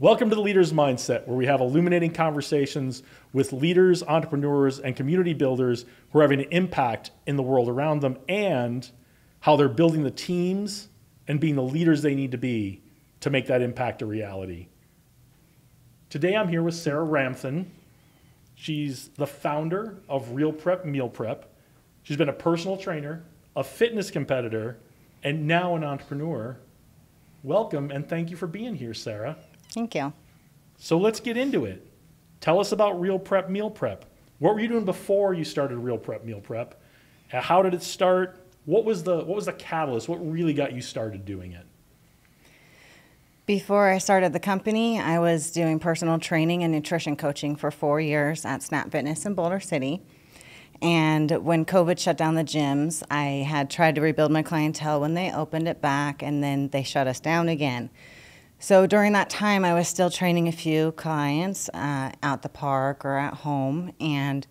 Welcome to the Leaders Mindset, where we have illuminating conversations with leaders, entrepreneurs, and community builders who are having an impact in the world around them and how they're building the teams and being the leaders they need to be to make that impact a reality. Today I'm here with Sara Ramthun. She's the founder of Real Prep Meal Prep. She's been a personal trainer, a fitness competitor, and now an entrepreneur. Welcome and thank you for being here, Sara. Thank you. So let's get into it. Tell us about Real Prep Meal Prep. What were you doing before you started Real Prep Meal Prep? Uh, how did it start? What was the what was the catalyst? What really got you started doing it? Before I started the company, I was doing personal training and nutrition coaching for four years at Snap Fitness in Boulder City. And when COVID shut down the gyms, I had tried to rebuild my clientele when they opened it back, and then they shut us down again. So during that time, I was still training a few clients uh, at the park or at home, and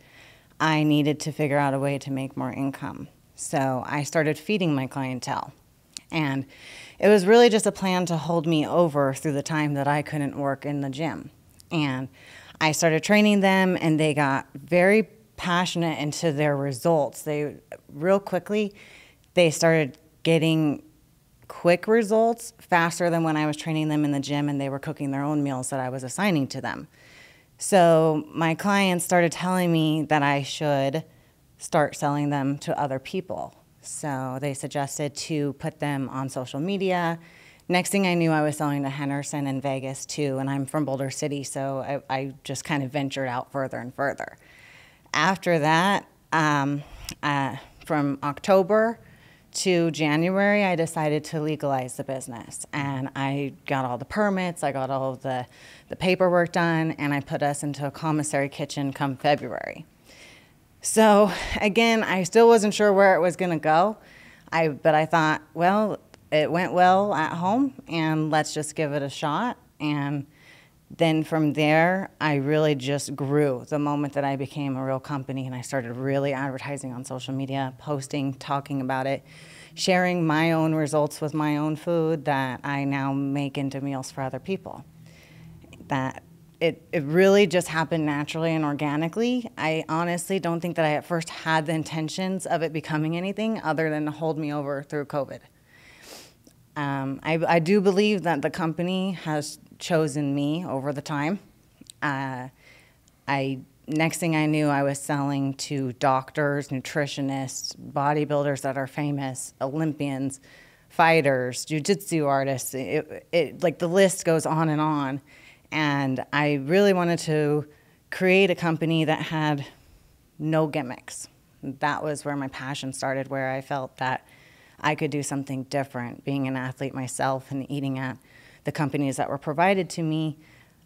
I needed to figure out a way to make more income. So I started feeding my clientele. And it was really just a plan to hold me over through the time that I couldn't work in the gym. And I started training them, and they got very passionate into their results. They real quickly they started getting quick results faster than when I was training them in the gym and they were cooking their own meals that I was assigning to them. So my clients started telling me that I should start selling them to other people. So they suggested to put them on social media. Next thing I knew, I was selling to Henderson and Vegas too, and I'm from Boulder City, so I, I just kind of ventured out further and further. After that, um, uh, from October to January, I decided to legalize the business. And I got all the permits, I got all of the, the paperwork done, and I put us into a commissary kitchen come February. So again, I still wasn't sure where it was going to go. I, but I thought, well, it went well at home, and let's just give it a shot. And then from there, I really just grew the moment that I became a real company and I started really advertising on social media, posting, talking about it, sharing my own results with my own food that I now make into meals for other people. That it, it really just happened naturally and organically. I honestly don't think that I at first had the intentions of it becoming anything other than to hold me over through COVID. Um, I, I do believe that the company has chosen me over the time. Uh, I next thing I knew, I was selling to doctors, nutritionists, bodybuilders that are famous, Olympians, fighters, jujitsu artists. It, it, like the list goes on and on. And I really wanted to create a company that had no gimmicks. That was where my passion started, where I felt that I could do something different, being an athlete myself and eating at the companies that were provided to me,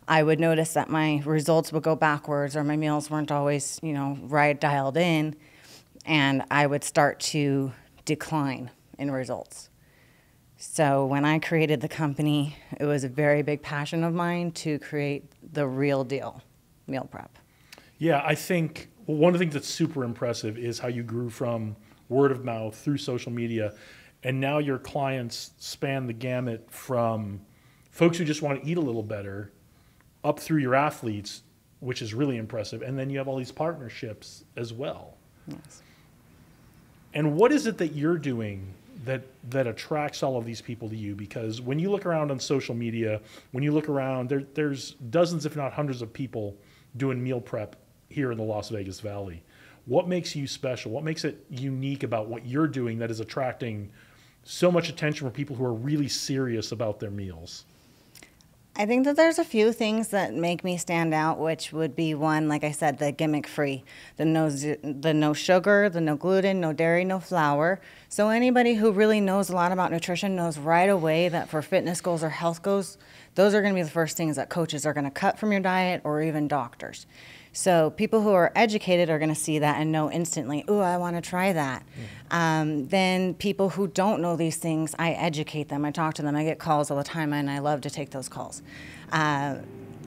I would notice that my results would go backwards or my meals weren't always, you know, right dialed in, and I would start to decline in results. So when I created the company, it was a very big passion of mine to create the real deal meal prep. Yeah, I think one of the things that's super impressive is how you grew from word of mouth through social media, and now your clients span the gamut from folks who just want to eat a little better up through your athletes, which is really impressive. And then you have all these partnerships as well. Yes. And what is it that you're doing that that attracts all of these people to you? Because when you look around on social media, when you look around, there, there's dozens, if not hundreds, of people doing meal prep here in the Las Vegas Valley. What makes you special? What makes it unique about what you're doing that is attracting so much attention from people who are really serious about their meals? I think that there's a few things that make me stand out, which would be one, like I said, the gimmick free, the no, the no sugar, the no gluten, no dairy, no flour. So anybody who really knows a lot about nutrition knows right away that for fitness goals or health goals, those are going to be the first things that coaches are going to cut from your diet or even doctors. So people who are educated are going to see that and know instantly, "Ooh, I want to try that." Mm-hmm. Um, then people who don't know these things, I educate them. I talk to them. I get calls all the time, and I love to take those calls. Uh,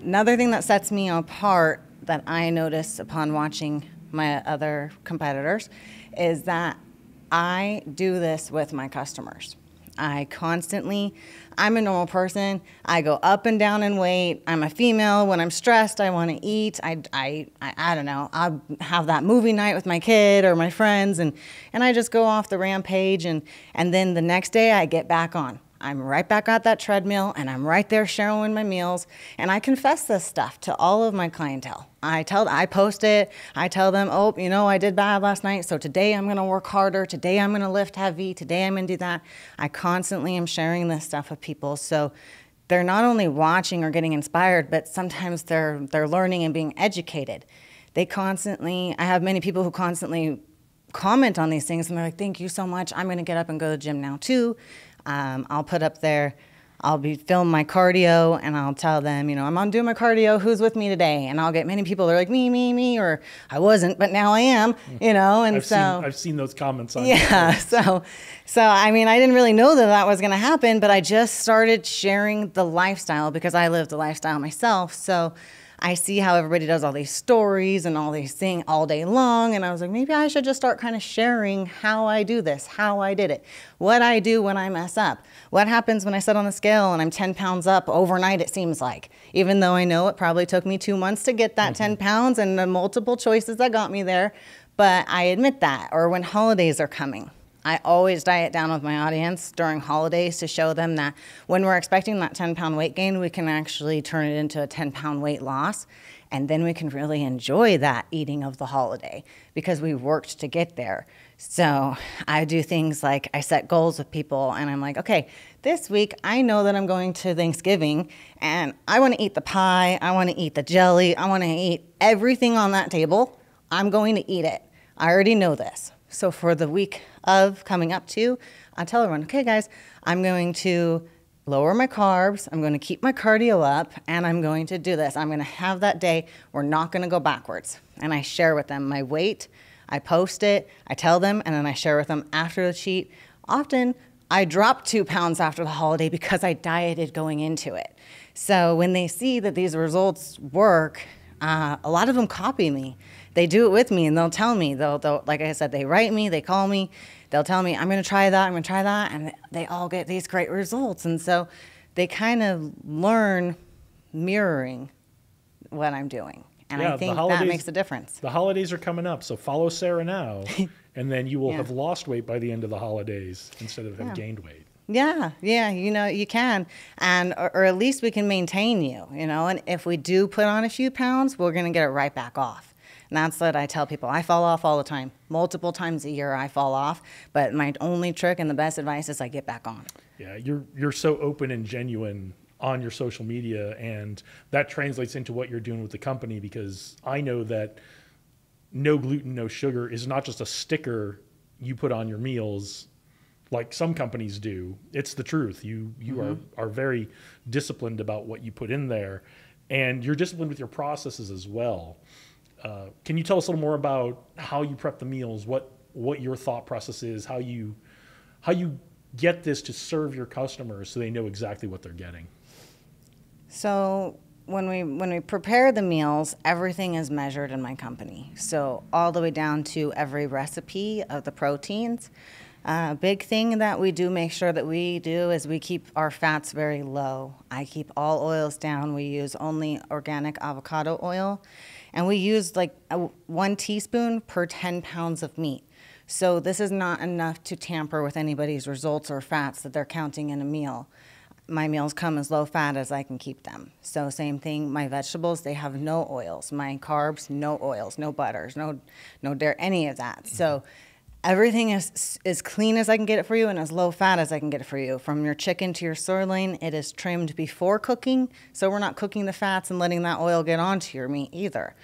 another thing that sets me apart that I notice upon watching my other competitors is that I do this with my customers. I constantly, I'm a normal person. I go up and down in weight. I'm a female. When I'm stressed, I want to eat. I, I, I, I don't know. I'll have that movie night with my kid or my friends, and, and I just go off the rampage. And, and then the next day, I get back on. I'm right back at that treadmill and I'm right there sharing my meals. And I confess this stuff to all of my clientele. I tell, I post it. I tell them, oh, you know, I did bad last night. So today I'm going to work harder. Today I'm going to lift heavy. Today I'm going to do that. I constantly am sharing this stuff with people. So they're not only watching or getting inspired, but sometimes they're, they're learning and being educated. They constantly, I have many people who constantly comment on these things and they're like, thank you so much. I'm going to get up and go to the gym now too. Um, I'll put up there, I'll be film my cardio and I'll tell them, you know, I'm on doing my cardio. Who's with me today? And I'll get many people. They're like me, me, me, or I wasn't, but now I am. You know, and I've so seen, I've seen those comments on yeah. So, so I mean, I didn't really know that that was going to happen, but I just started sharing the lifestyle because I lived the lifestyle myself. So. I see how everybody does all these stories and all these things all day long. And I was like, maybe I should just start kind of sharing how I do this, how I did it, what I do when I mess up, what happens when I sit on the scale and I'm 10 pounds up overnight, it seems like. Even though I know it probably took me two months to get that mm-hmm. 10 pounds and the multiple choices that got me there. But I admit that. Or when holidays are coming. I always diet down with my audience during holidays to show them that when we're expecting that 10 pound weight gain, we can actually turn it into a 10 pound weight loss. And then we can really enjoy that eating of the holiday because we worked to get there. So I do things like I set goals with people and I'm like, okay, this week I know that I'm going to Thanksgiving and I want to eat the pie, I want to eat the jelly, I want to eat everything on that table. I'm going to eat it. I already know this. So for the week of coming up to, I tell everyone, okay, guys, I'm going to lower my carbs, I'm going to keep my cardio up, and I'm going to do this. I'm going to have that day. We're not going to go backwards. And I share with them my weight. I post it, I tell them, and then I share with them after the cheat. Often, I drop two pounds after the holiday because I dieted going into it. So when they see that these results work, uh, a lot of them copy me they do it with me and they'll tell me they'll, they'll like i said they write me they call me they'll tell me i'm going to try that i'm going to try that and they all get these great results and so they kind of learn mirroring what i'm doing and yeah, i think holidays, that makes a difference the holidays are coming up so follow sarah now and then you will yeah. have lost weight by the end of the holidays instead of have gained weight yeah, yeah, you know, you can. And or, or, at least we can maintain you, you know, and if we do put on a few pounds, we're going to get it right back off. And that's what I tell people. I fall off all the time. Multiple times a year I fall off, but my only trick and the best advice is I get back on. Yeah, you're you're so open and genuine on your social media and that translates into what you're doing with the company because I know that no gluten, no sugar is not just a sticker you put on your meals like some companies do. It's the truth. You you mm-hmm. are are very disciplined about what you put in there and you're disciplined with your processes as well. Uh, can you tell us a little more about how you prep the meals? What what your thought process is? How you how you get this to serve your customers so they know exactly what they're getting? So when we when we prepare the meals, everything is measured in my company. So all the way down to every recipe of the proteins. A uh, big thing that we do make sure that we do is we keep our fats very low. I keep all oils down. We use only organic avocado oil and we used like a, one teaspoon per 10 pounds of meat. So this is not enough to tamper with anybody's results or fats that they're counting in a meal. My meals come as low fat as I can keep them. So same thing, my vegetables, they have no oils. My carbs, no oils, no butters, no no dairy, any of that. So everything is as clean as I can get it for you and as low fat as I can get it for you. From your chicken to your sirloin, it is trimmed before cooking, so we're not cooking the fats and letting that oil get onto your meat either.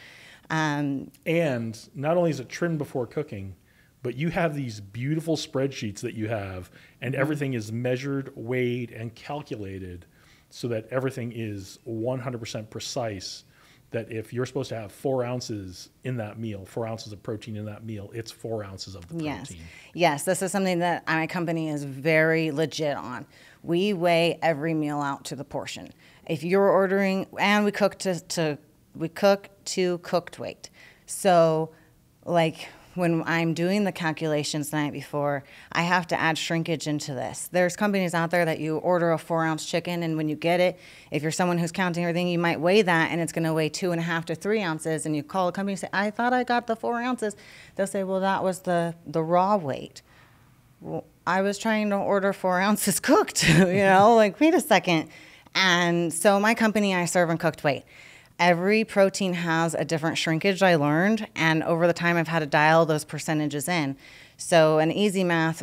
Um, and not only is it trimmed before cooking, but you have these beautiful spreadsheets that you have, and mm-hmm. everything is measured, weighed, and calculated so that everything is 100% precise that if you're supposed to have four ounces in that meal, four ounces of protein in that meal, it's four ounces of the protein. Yes, yes, this is something that my company is very legit on. We weigh every meal out to the portion. If you're ordering, and we cook to, to we cook to cooked weight. So, like when I'm doing the calculations the night before, I have to add shrinkage into this. There's companies out there that you order a four ounce chicken, and when you get it, if you're someone who's counting everything, you might weigh that and it's going to weigh two and a half to three ounces. And you call a company and say, I thought I got the four ounces. They'll say, Well, that was the, the raw weight. Well, I was trying to order four ounces cooked, you know, like, wait a second. And so, my company, I serve in cooked weight every protein has a different shrinkage I learned, and over the time I've had to dial those percentages in. So an easy math,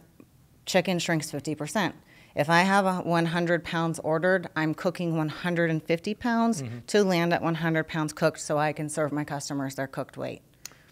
chicken shrinks 50%. If I have 100 pounds ordered, I'm cooking 150 pounds mm-hmm. to land at 100 pounds cooked so I can serve my customers their cooked weight.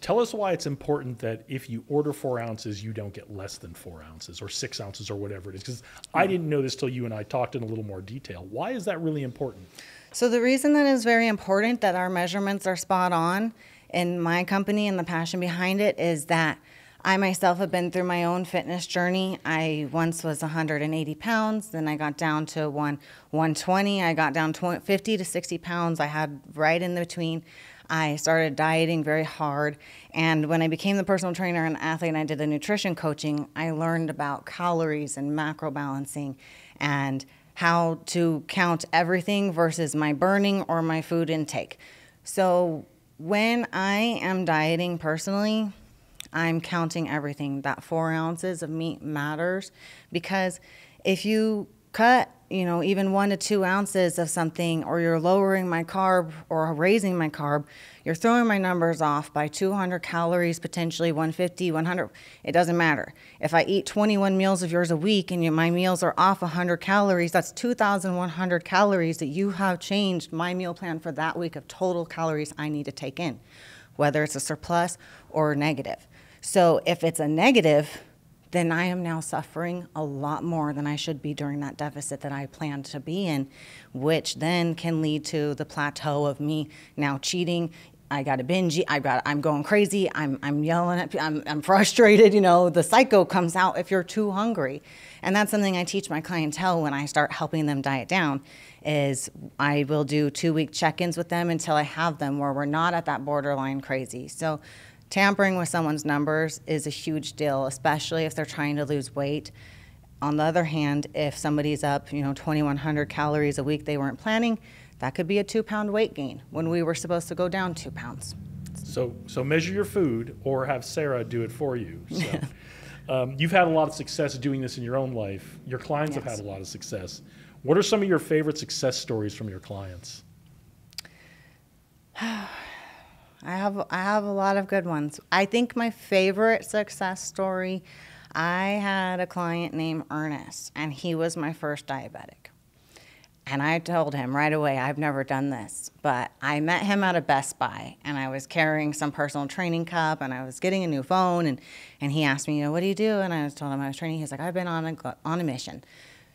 Tell us why it's important that if you order four ounces, you don't get less than four ounces or six ounces or whatever it is. Because I didn't know this till you and I talked in a little more detail. Why is that really important? So the reason that is very important that our measurements are spot on in my company and the passion behind it is that I myself have been through my own fitness journey. I once was 180 pounds, then I got down to one 120. I got down 20, 50 to 60 pounds. I had right in between. I started dieting very hard, and when I became the personal trainer and athlete, and I did the nutrition coaching, I learned about calories and macro balancing, and how to count everything versus my burning or my food intake. So when I am dieting personally, I'm counting everything. That four ounces of meat matters because if you cut you know, even one to two ounces of something, or you're lowering my carb or raising my carb, you're throwing my numbers off by 200 calories, potentially 150, 100. It doesn't matter. If I eat 21 meals of yours a week and you, my meals are off 100 calories, that's 2,100 calories that you have changed my meal plan for that week of total calories I need to take in, whether it's a surplus or negative. So if it's a negative, then I am now suffering a lot more than I should be during that deficit that I planned to be in, which then can lead to the plateau of me now cheating. I got a binge. I got. I'm going crazy. I'm. I'm yelling at. I'm. I'm frustrated. You know, the psycho comes out if you're too hungry, and that's something I teach my clientele when I start helping them diet down. Is I will do two week check-ins with them until I have them where we're not at that borderline crazy. So tampering with someone's numbers is a huge deal, especially if they're trying to lose weight. On the other hand, if somebody's up, you know, 2,100 calories a week they weren't planning, that could be a two pound weight gain when we were supposed to go down two pounds. So, so measure your food or have Sara do it for you. So, um, you've had a lot of success doing this in your own life. Your clients yes. have had a lot of success. What are some of your favorite success stories from your clients? I have I have a lot of good ones. I think my favorite success story, I had a client named Ernest, and he was my first diabetic. And I told him right away, I've never done this, but I met him at a Best Buy, and I was carrying some personal training cup, and I was getting a new phone, and, and he asked me, you know, what do you do? And I was told him I was training. He's like, I've been on a on a mission.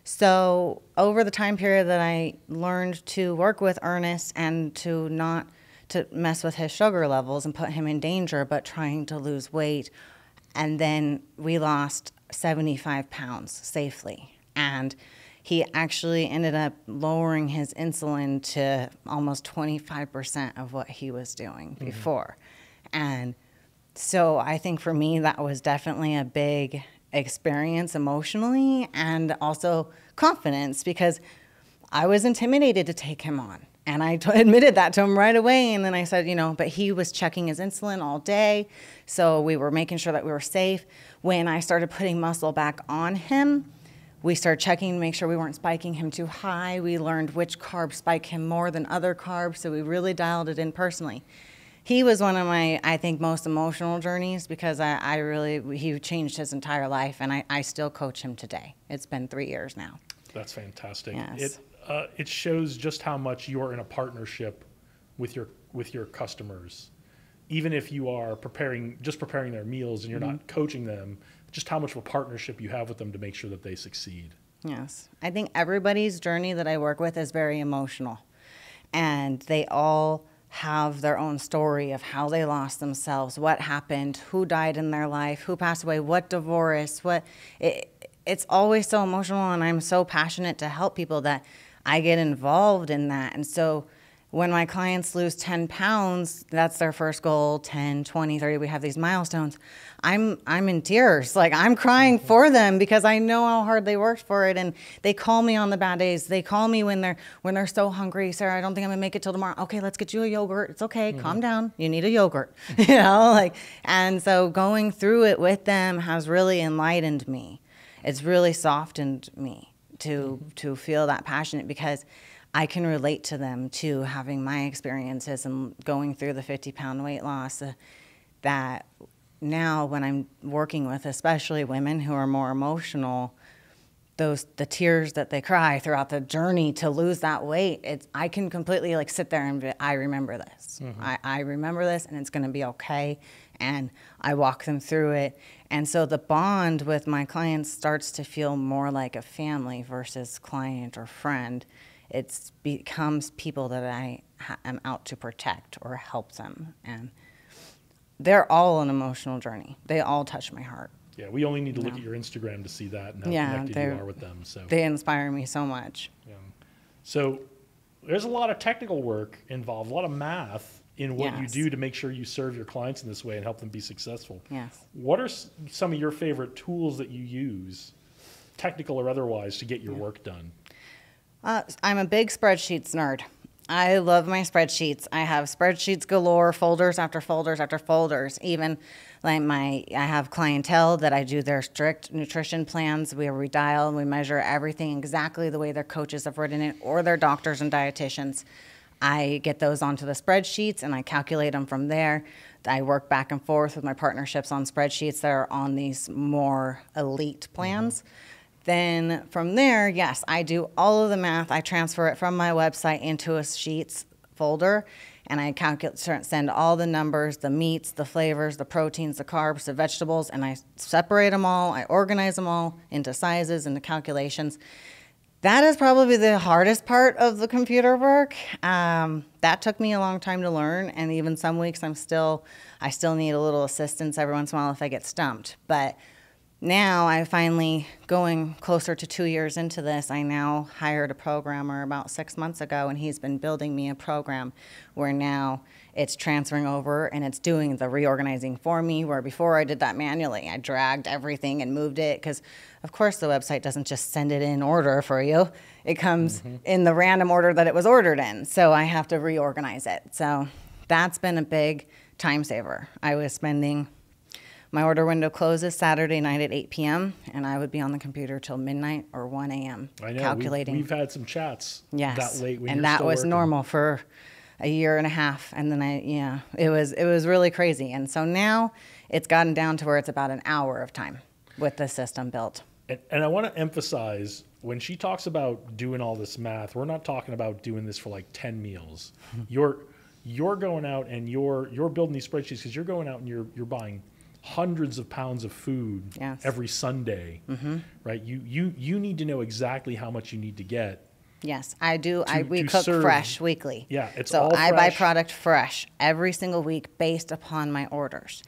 So over the time period that I learned to work with Ernest and to not to mess with his sugar levels and put him in danger, but trying to lose weight. And then we lost 75 pounds safely. And he actually ended up lowering his insulin to almost 25% of what he was doing mm-hmm. before. And so I think for me, that was definitely a big experience emotionally and also confidence because I was intimidated to take him on. And I t- admitted that to him right away. And then I said, you know, but he was checking his insulin all day. So we were making sure that we were safe. When I started putting muscle back on him, we started checking to make sure we weren't spiking him too high. We learned which carbs spike him more than other carbs. So we really dialed it in personally. He was one of my, I think, most emotional journeys because I, I really, he changed his entire life. And I, I still coach him today. It's been three years now. That's fantastic. Yes. It, uh, it shows just how much you're in a partnership with your with your customers. Even if you are preparing just preparing their meals and you're mm-hmm. not coaching them just how much of a partnership you have with them to make sure that they succeed. Yes. I think everybody's journey that i work with is very emotional. And they all have their own story of how they lost themselves what happened who died in their life who passed away what divorce what it, it's always so emotional and i'm so passionate to help people that I get involved in that. And so when my clients lose 10 pounds, that's their first goal, 10, 20, 30, we have these milestones. I'm I'm in tears. Like I'm crying Mm-hmm. for them because I know how hard they worked for it and they call me on the bad days. They call me when they're when they're so hungry, Sara, I don't think I'm going to make it till tomorrow. Okay, let's get you a yogurt. It's okay. Calm down. You need a yogurt. you know, like and so going through it with them has really enlightened me. It's really softened me to to feel that passionate because I can relate to them too, having my experiences and going through the 50 pound weight loss. Uh, that now, when I'm working with, especially women who are more emotional, those the tears that they cry throughout the journey to lose that weight, it's I can completely like sit there and be, I remember this. I, I remember this, and it's going to be okay. And I walk them through it, and so the bond with my clients starts to feel more like a family versus client or friend it becomes people that I ha- am out to protect or help them. And they're all an emotional journey. They all touch my heart. Yeah, we only need to look No. at your Instagram to see that and how Yeah, connected you are with them. So, They inspire me so much. yeah. so there's a lot of technical work involved, a lot of math in what you do to make sure you serve your clients in this way and help them be successful. Yes. What are some of your favorite tools that you use, technical or otherwise, to get your work done? Uh, I'm a big spreadsheets nerd. I love my spreadsheets. I have spreadsheets galore, folders after folders after folders. Even like my, I have clientele that I do their strict nutrition plans where we dial and we measure everything exactly the way their coaches have written it or their doctors and dietitians. I get those onto the spreadsheets and I calculate them from there. I work back and forth with my partnerships on spreadsheets that are on these more elite plans. Mm-hmm. Then from there, yes, I do all of the math. I transfer it from my website into a sheets folder and I calculate send all the numbers, the meats, the flavors, the proteins, the carbs, the vegetables and I separate them all. I organize them all into sizes and the calculations. That is probably the hardest part of the computer work. Um, that took me a long time to learn, and even some weeks I'm still, I still need a little assistance every once in a while if I get stumped. But now I finally, going closer to two years into this, I now hired a programmer about six months ago, and he's been building me a program where now it's transferring over and it's doing the reorganizing for me. Where before I did that manually, I dragged everything and moved it because, of course, the website doesn't just send it in order for you. It comes mm-hmm. in the random order that it was ordered in. So I have to reorganize it. So that's been a big time saver. I was spending my order window closes Saturday night at 8 p.m., and I would be on the computer till midnight or 1 a.m. I know we've- We've, had some chats yes, that late and that was working. normal for a year and a half, and then I, yeah, it was it was really crazy. And so now it's gotten down to where it's about an hour of time with the system built. And, and I want to emphasize when she talks about doing all this math, we're not talking about doing this for like 10 meals. you're you're going out and you're you're building these spreadsheets because you're going out and you're you're buying hundreds of pounds of food Yes. every Sunday, mm-hmm. right? You you you need to know exactly how much you need to get. Yes, I do. I we cook serve- fresh weekly. Yeah, it's so all I buy product fresh every single week based upon my orders.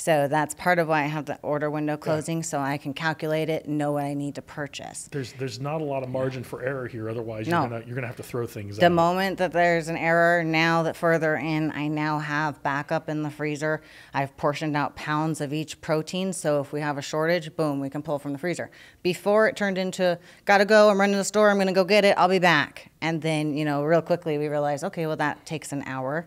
So that's part of why I have the order window closing, so I can calculate it, and know what I need to purchase. There's there's not a lot of margin for error here. Otherwise, No. you're gonna you're gonna have to throw things The out. moment that there's an error, now that further in, I now have backup in the freezer. I've portioned out pounds of each protein, so if we have a shortage, boom, we can pull from the freezer. Before it turned into, gotta go, I'm running to the store, I'm gonna go get it, I'll be back. And then, you know, real quickly we realized, okay, well, that takes an hour.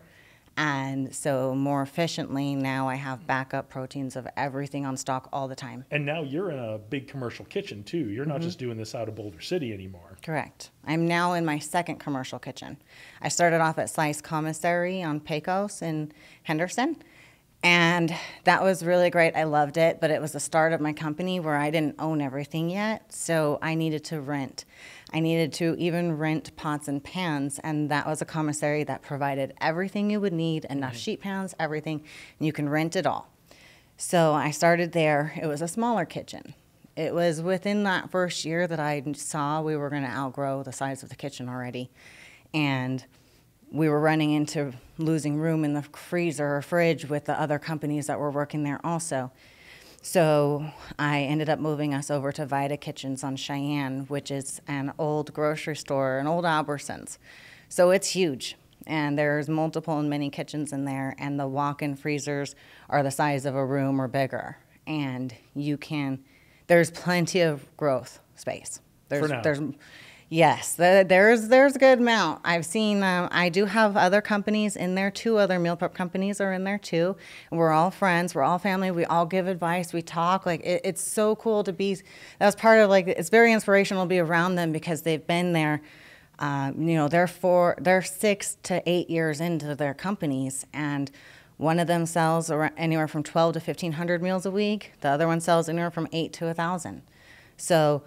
And so more efficiently, now I have backup proteins of everything on stock all the time. and now you're in a big commercial kitchen too. You're not mm-hmm. just doing this out of Boulder City anymore. Correct. I'm now in my second commercial kitchen. I started off at Slice Commissary on Pecos in Henderson. And that was really great. I loved it, but it was the start of my company where I didn't own everything yet. So I needed to rent. I needed to even rent pots and pans. And that was a commissary that provided everything you would need enough mm-hmm. sheet pans, everything. And you can rent it all. So I started there. It was a smaller kitchen. It was within that first year that I saw we were going to outgrow the size of the kitchen already. And we were running into losing room in the freezer or fridge with the other companies that were working there also. So I ended up moving us over to Vita Kitchens on Cheyenne, which is an old grocery store, an old Albertsons. So it's huge. and there's multiple and many kitchens in there, and the walk-in freezers are the size of a room or bigger, and you can. There's plenty of growth space. There's now. there's Yes, the, there's there's a good amount. I've seen. Um, I do have other companies in there too. Other meal prep companies are in there too. We're all friends. We're all family. We all give advice. We talk. Like it, it's so cool to be. That's part of like it's very inspirational to be around them because they've been there. Uh, you know, they're four, they're six to eight years into their companies, and one of them sells anywhere from 12 to 1500 meals a week. The other one sells anywhere from eight to a thousand. So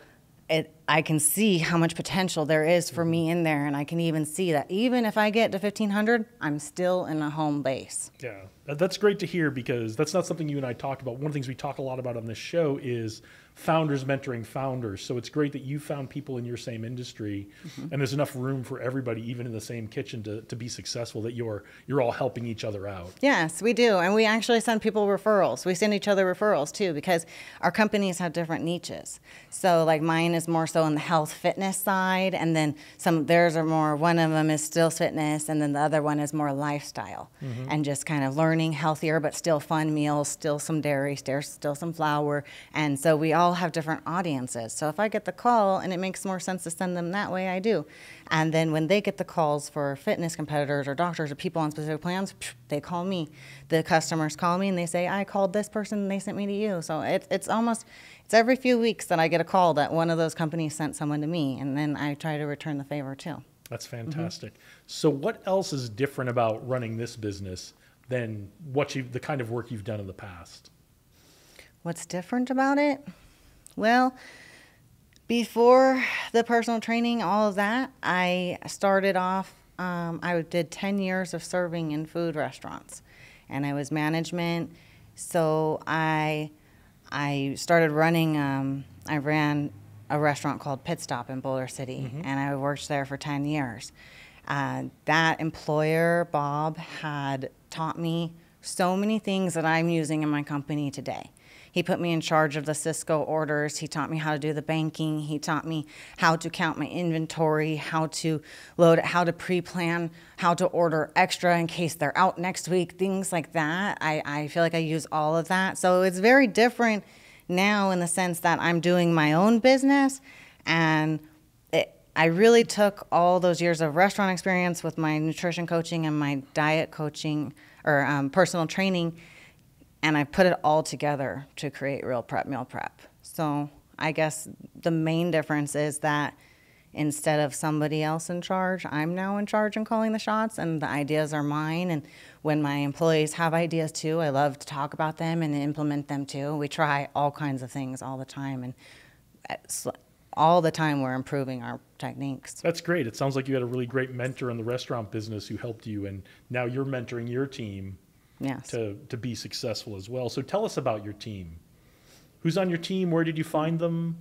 it, I can see how much potential there is for me mm-hmm. in there, and I can even see that even if I get to 1500, I'm still in a home base. Yeah, that- that's great to hear because that's not something you and I talked about. One of the things we talk a lot about on this show is founders mentoring founders. So it's great that you found people in your same industry, mm-hmm. and there's enough room for everybody, even in the same kitchen, to, to be successful. That you're you're all helping each other out. Yes, we do. And we actually send people referrals. We send each other referrals too because our companies have different niches. So like mine is more so on the health fitness side and then some theirs are more one of them is still fitness and then the other one is more lifestyle mm-hmm. and just kind of learning healthier but still fun meals, still some dairy, still still some flour. And so we all have different audiences. So if I get the call and it makes more sense to send them that way, I do. And then when they get the calls for fitness competitors or doctors or people on specific plans, they call me. The customers call me and they say, I called this person and they sent me to you. So it, it's almost, it's every few weeks that I get a call that one of those companies sent someone to me. And then I try to return the favor too. That's mm-hmm. fantastic. So what else is different about running this business than what you the kind of work you've done in the past? What's different about it? Well, before the personal training, all of that, I started off, um, I did 10 years of serving in food restaurants and I was management. So I, I started running, um, I ran a restaurant called Pit Stop in Boulder City and I worked there for 10 years. Uh, that employer, Bob, had taught me so many things that I'm using in my company today. He put me in charge of the Sysco orders. He taught me how to do the banking. He taught me how to count my inventory, how to load how to pre-plan, how to order extra in case they're out next week, things like that. I, I feel like I use all of that. So it's very different now in the sense that I'm doing my own business and I really took all those years of restaurant experience with my nutrition coaching and my diet coaching or um, personal training and I put it all together to create Real Prep Meal Prep. So I guess the main difference is that instead of somebody else in charge, I'm now in charge and calling the shots, and the ideas are mine. And when my employees have ideas too, I love to talk about them and implement them too. We try all kinds of things all the time, and it's- all the time we're improving our techniques. That's great. It sounds like you had a really great mentor in the restaurant business who helped you, and now you're mentoring your team Yes. to, to be successful as well. So tell us about your team. Who's on your team? Where did you find them?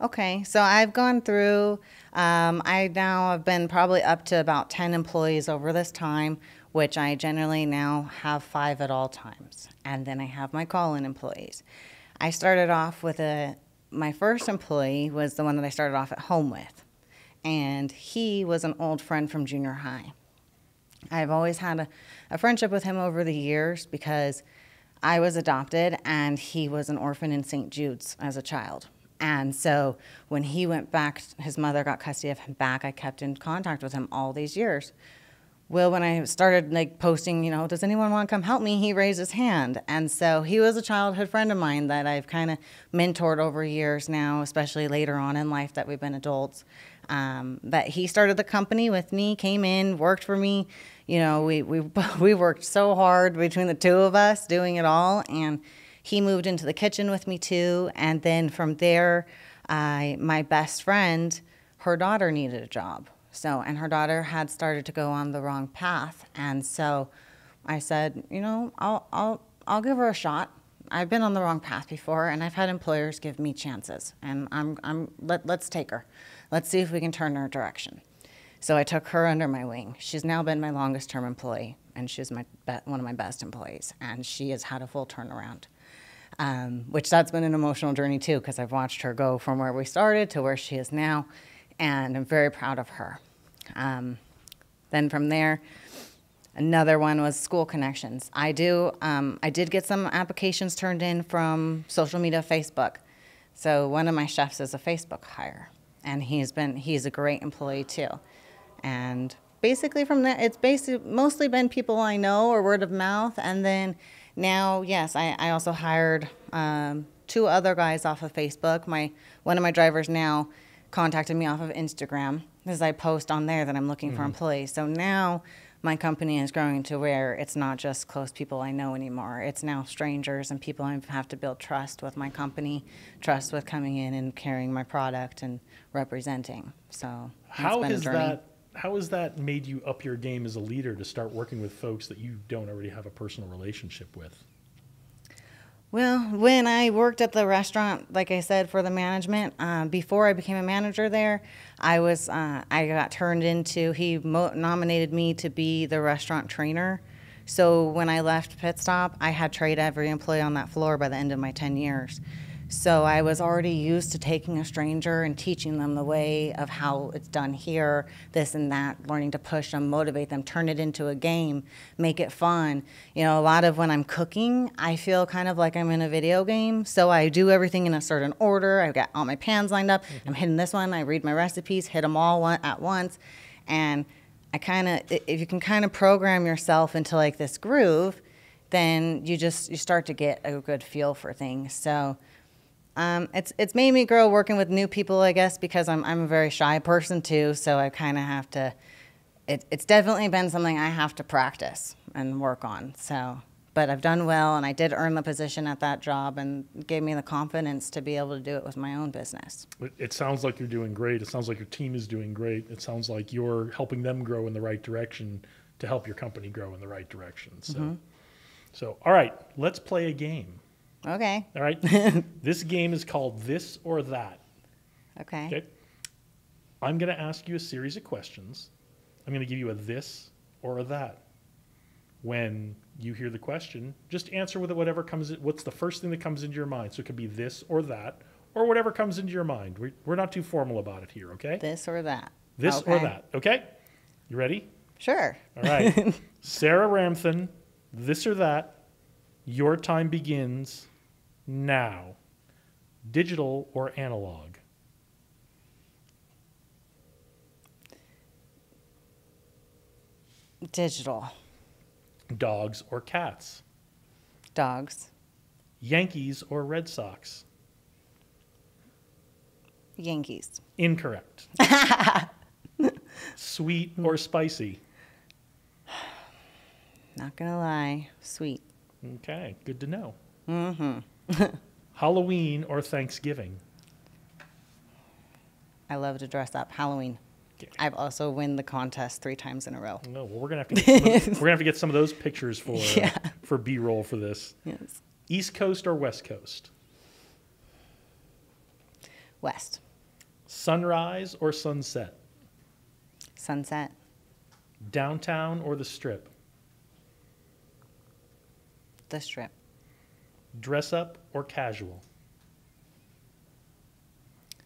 Okay, so I've gone through, um, I now have been probably up to about 10 employees over this time, which I generally now have five at all times. And then I have my call in employees. I started off with a, my first employee was the one that I started off at home with. And he was an old friend from junior high. I've always had a, a friendship with him over the years because I was adopted and he was an orphan in St. Jude's as a child. And so when he went back, his mother got custody of him back. I kept in contact with him all these years. Well, when I started like posting, you know, does anyone want to come help me? He raised his hand, and so he was a childhood friend of mine that I've kind of mentored over years now, especially later on in life that we've been adults. Um, but he started the company with me, came in, worked for me. You know, we we we worked so hard between the two of us doing it all, and he moved into the kitchen with me too. And then from there, I my best friend, her daughter needed a job. So, and her daughter had started to go on the wrong path. And so I said, you know, I'll, I'll, I'll give her a shot. I've been on the wrong path before, and I've had employers give me chances. And I'm, I'm, let, let's take her. Let's see if we can turn her direction. So I took her under my wing. She's now been my longest term employee, and she's my one of my best employees. And she has had a full turnaround, um, which that's been an emotional journey too, because I've watched her go from where we started to where she is now, and I'm very proud of her. Um, Then from there, another one was school connections. I do. Um, I did get some applications turned in from social media, Facebook. So one of my chefs is a Facebook hire, and he's been he's a great employee too. And basically from that, it's basically mostly been people I know or word of mouth, and then now, yes, I, I also hired um, two other guys off of Facebook. My one of my drivers now contacted me off of Instagram because I post on there that I'm looking for mm-hmm. employees. So now my company is growing to where it's not just close people I know anymore. It's now strangers and people I have to build trust with my company, trust with coming in and carrying my product and representing. So How has that how has that made you up your game as a leader to start working with folks that you don't already have a personal relationship with? Well, when I worked at the restaurant, like I said, for the management, uh, before I became a manager there, I was uh, I got turned into. He nominated me to be the restaurant trainer. So when I left Pit Stop, I had trained every employee on that floor by the end of my ten years. So I was already used to taking a stranger and teaching them the way of how it's done here, this and that, learning to push them, motivate them, turn it into a game, make it fun. You know, a lot of when I'm cooking, I feel kind of like I'm in a video game. So I do everything in a certain order. I've got all my pans lined up. Mm-hmm. I'm hitting this one. I read my recipes, hit them all one, at once, and I kind of if you can kind of program yourself into like this groove, then you just you start to get a good feel for things. So. Um, it's it's made me grow working with new people, I guess, because I'm I'm a very shy person too. So I kind of have to. It, it's definitely been something I have to practice and work on. So, but I've done well, and I did earn the position at that job, and gave me the confidence to be able to do it with my own business. It, sounds like you're doing great. It sounds like your team is doing great. It sounds like you're helping them grow in the right direction to help your company grow in the right direction. So, Mm-hmm. so all right, let's play a game. Okay. All right, this game is called This or That. Okay. Okay. I'm going to ask you a series of questions. I'm going to give you a this or a that. When you hear the question, just answer with whatever comes. What's the first thing that comes into your mind? So it could be this or that, or whatever comes into your mind. We're, we're not too formal about it here, okay? This or that. This or that, okay? You ready? Sure. All right. Sara Ramthun, this or that. Your time begins now. Digital or analog? Digital. Dogs or cats? Dogs. Yankees or Red Sox? Yankees. Incorrect. Sweet or spicy? Not gonna lie. Sweet. Okay, good to know. Mm-hmm. Halloween or Thanksgiving? I love to dress up. Halloween. Okay. I've also won the contest three times in a row. No, well, we're gonna have to get some of, we're gonna have to get some of those pictures for uh, Yeah. for B-roll for this. Yes. East Coast or West Coast? West. Sunrise or sunset? Sunset. Downtown or the Strip? The strip. Dress up or casual?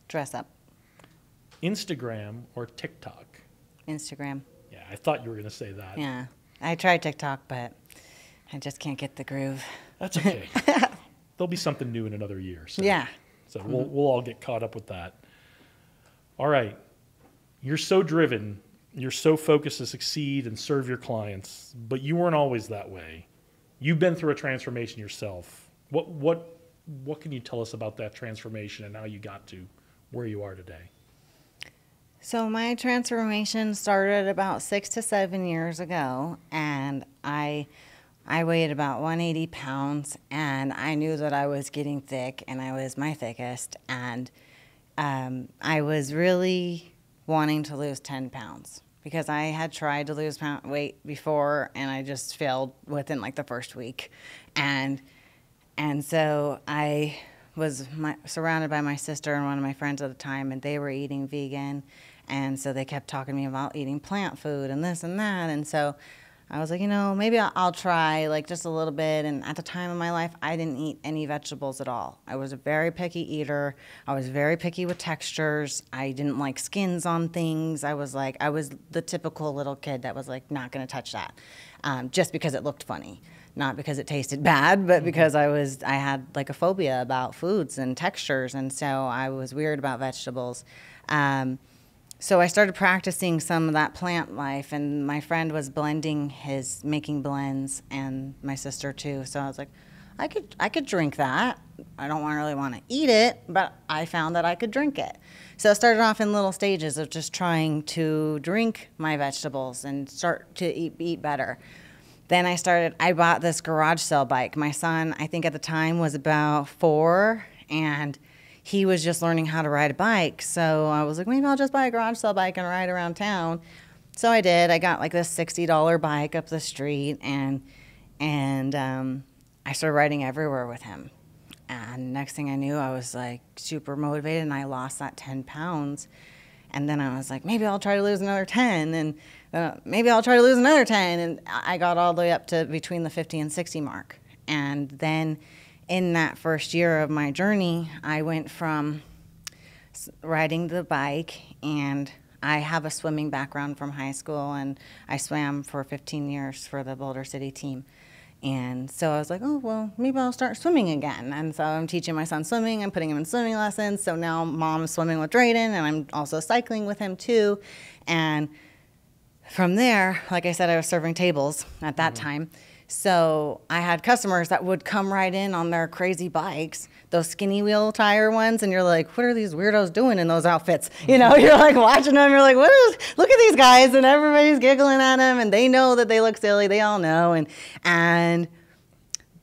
Dress up. Instagram or TikTok? Instagram. Yeah, I thought you were gonna say that. Yeah. I tried TikTok, but I just can't get the groove. That's okay. There'll be something new in another year. So. Yeah. So we'll, we'll all get caught up with that. All right. You're so driven, you're so focused to succeed and serve your clients, but you weren't always that way. You've been through a transformation yourself. What, what, what can you tell us about that transformation and how you got to where you are today? So my transformation started about six to seven years ago, and I, I weighed about 180 pounds, and I knew that I was getting thick, and I was my thickest, and um, I was really wanting to lose 10 pounds because I had tried to lose weight before, and I just failed within like the first week, and and so I was my, surrounded by my sister and one of my friends at the time, and they were eating vegan. And so they kept talking to me about eating plant food and this and that. And so I was like, you know, maybe I'll, I'll try like just a little bit. And at the time of my life, I didn't eat any vegetables at all. I was a very picky eater. I was very picky with textures. I didn't like skins on things. I was like, I was the typical little kid that was like, not going to touch that um, just because it looked funny. Not because it tasted bad, but because I was I had like a phobia about foods and textures, and so I was weird about vegetables. Um, so I started practicing some of that plant life, and my friend was blending his, making blends, and my sister too. So I was like, I could, I could drink that. I don't really want to eat it, but I found that I could drink it. So I started off in little stages of just trying to drink my vegetables and start to eat, eat better. Then I started, I bought this garage sale bike. My son, I think at the time, was about four, and he was just learning how to ride a bike. So I was like, maybe I'll just buy a garage sale bike and ride around town. So I did. I got like this sixty dollar bike up the street, and and um, I started riding everywhere with him. And next thing I knew, I was like super motivated, and I lost that ten pounds. And then I was like, maybe I'll try to lose another ten, and uh, maybe I'll try to lose another ten. And I got all the way up to between the fifty and sixty mark. And then in that first year of my journey, I went from riding the bike and I have a swimming background from high school and I swam for 15 years for the Boulder City team. And so I was like, oh, well, maybe I'll start swimming again. And so I'm teaching my son swimming. I'm putting him in swimming lessons. So now mom's swimming with Drayden and I'm also cycling with him too. And from there, like I said, I was serving tables at that mm-hmm. time. So I had customers that would come right in on their crazy bikes, those skinny wheel tire ones, and you're like, what are these weirdos doing in those outfits? You know, you're like watching them, you're like, what is, look at these guys, and everybody's giggling at them, and they know that they look silly, they all know, and, and,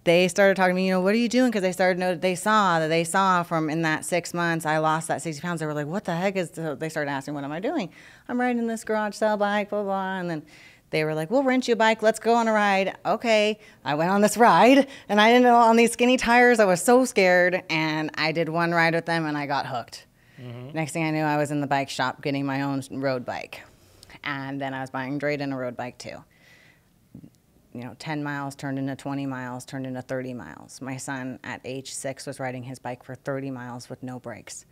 they started talking to me, you know, what are you doing? Because they started know they saw that they saw from in that six months I lost that 60 pounds. They were like, what the heck is? So they started asking, what am I doing? I'm riding this garage sale bike, blah blah. And then they were like, we'll rent you a bike. Let's go on a ride. Okay. I went on this ride and I didn't know on these skinny tires. I was so scared. And I did one ride with them and I got hooked. Mm-hmm. Next thing I knew, I was in the bike shop getting my own road bike. And then I was buying Drayden a road bike too. You know, 10 miles turned into 20 miles, turned into 30 miles. My son at age six was riding his bike for 30 miles with no brakes.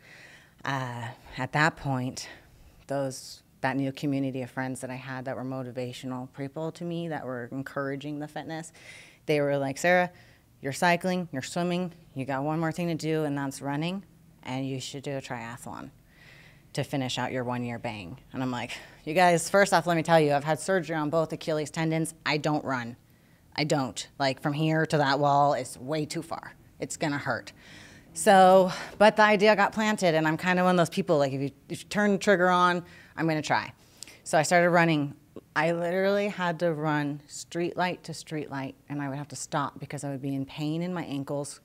Uh, at that point, those that new community of friends that I had that were motivational people to me that were encouraging the fitness. They were like, Sara, you're cycling, you're swimming, you got one more thing to do, and that's running, and you should do a triathlon to finish out your one year bang. And I'm like, you guys, first off, let me tell you, I've had surgery on both Achilles tendons. I don't run. I don't. Like from here to that wall is way too far. It's gonna hurt. So, but the idea got planted, and I'm kind of one of those people like if you, if you turn the trigger on, I'm going to try. So I started running. I literally had to run street light to street light, and I would have to stop because I would be in pain in my ankles,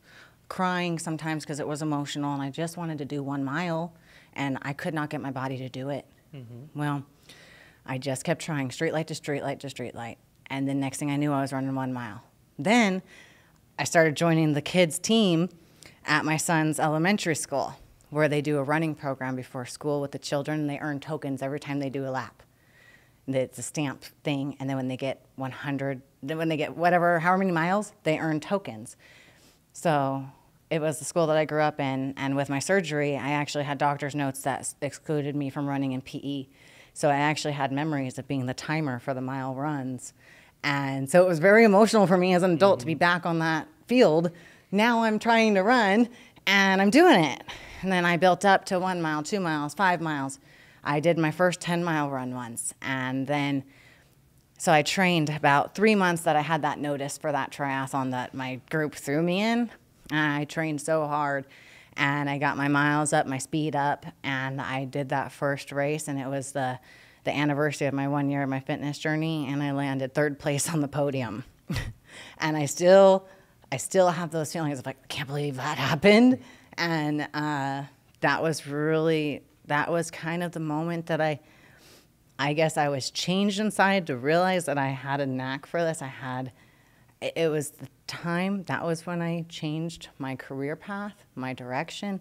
crying sometimes because it was emotional, and I just wanted to do one mile, and I could not get my body to do it. Mm-hmm. Well, I just kept trying street light to street light to street light, and the next thing I knew, I was running one mile. Then I started joining the kids' team at my son's elementary school where they do a running program before school with the children and they earn tokens every time they do a lap. It's a stamp thing, and then when they get 100, then when they get whatever, however many miles, they earn tokens. So it was the school that I grew up in, and with my surgery, I actually had doctor's notes that excluded me from running in PE. So I actually had memories of being the timer for the mile runs. And so it was very emotional for me as an adult mm-hmm. to be back on that field. Now I'm trying to run and I'm doing it. And then I built up to one mile, two miles, five miles. I did my first 10 mile run once. And then, so I trained about three months that I had that notice for that triathlon that my group threw me in. I trained so hard and I got my miles up, my speed up, and I did that first race. And it was the, the anniversary of my one year of my fitness journey. And I landed third place on the podium. and I still, I still have those feelings of like, I can't believe that happened and uh, that was really that was kind of the moment that I I guess I was changed inside to realize that I had a knack for this. I had it was the time that was when I changed my career path, my direction.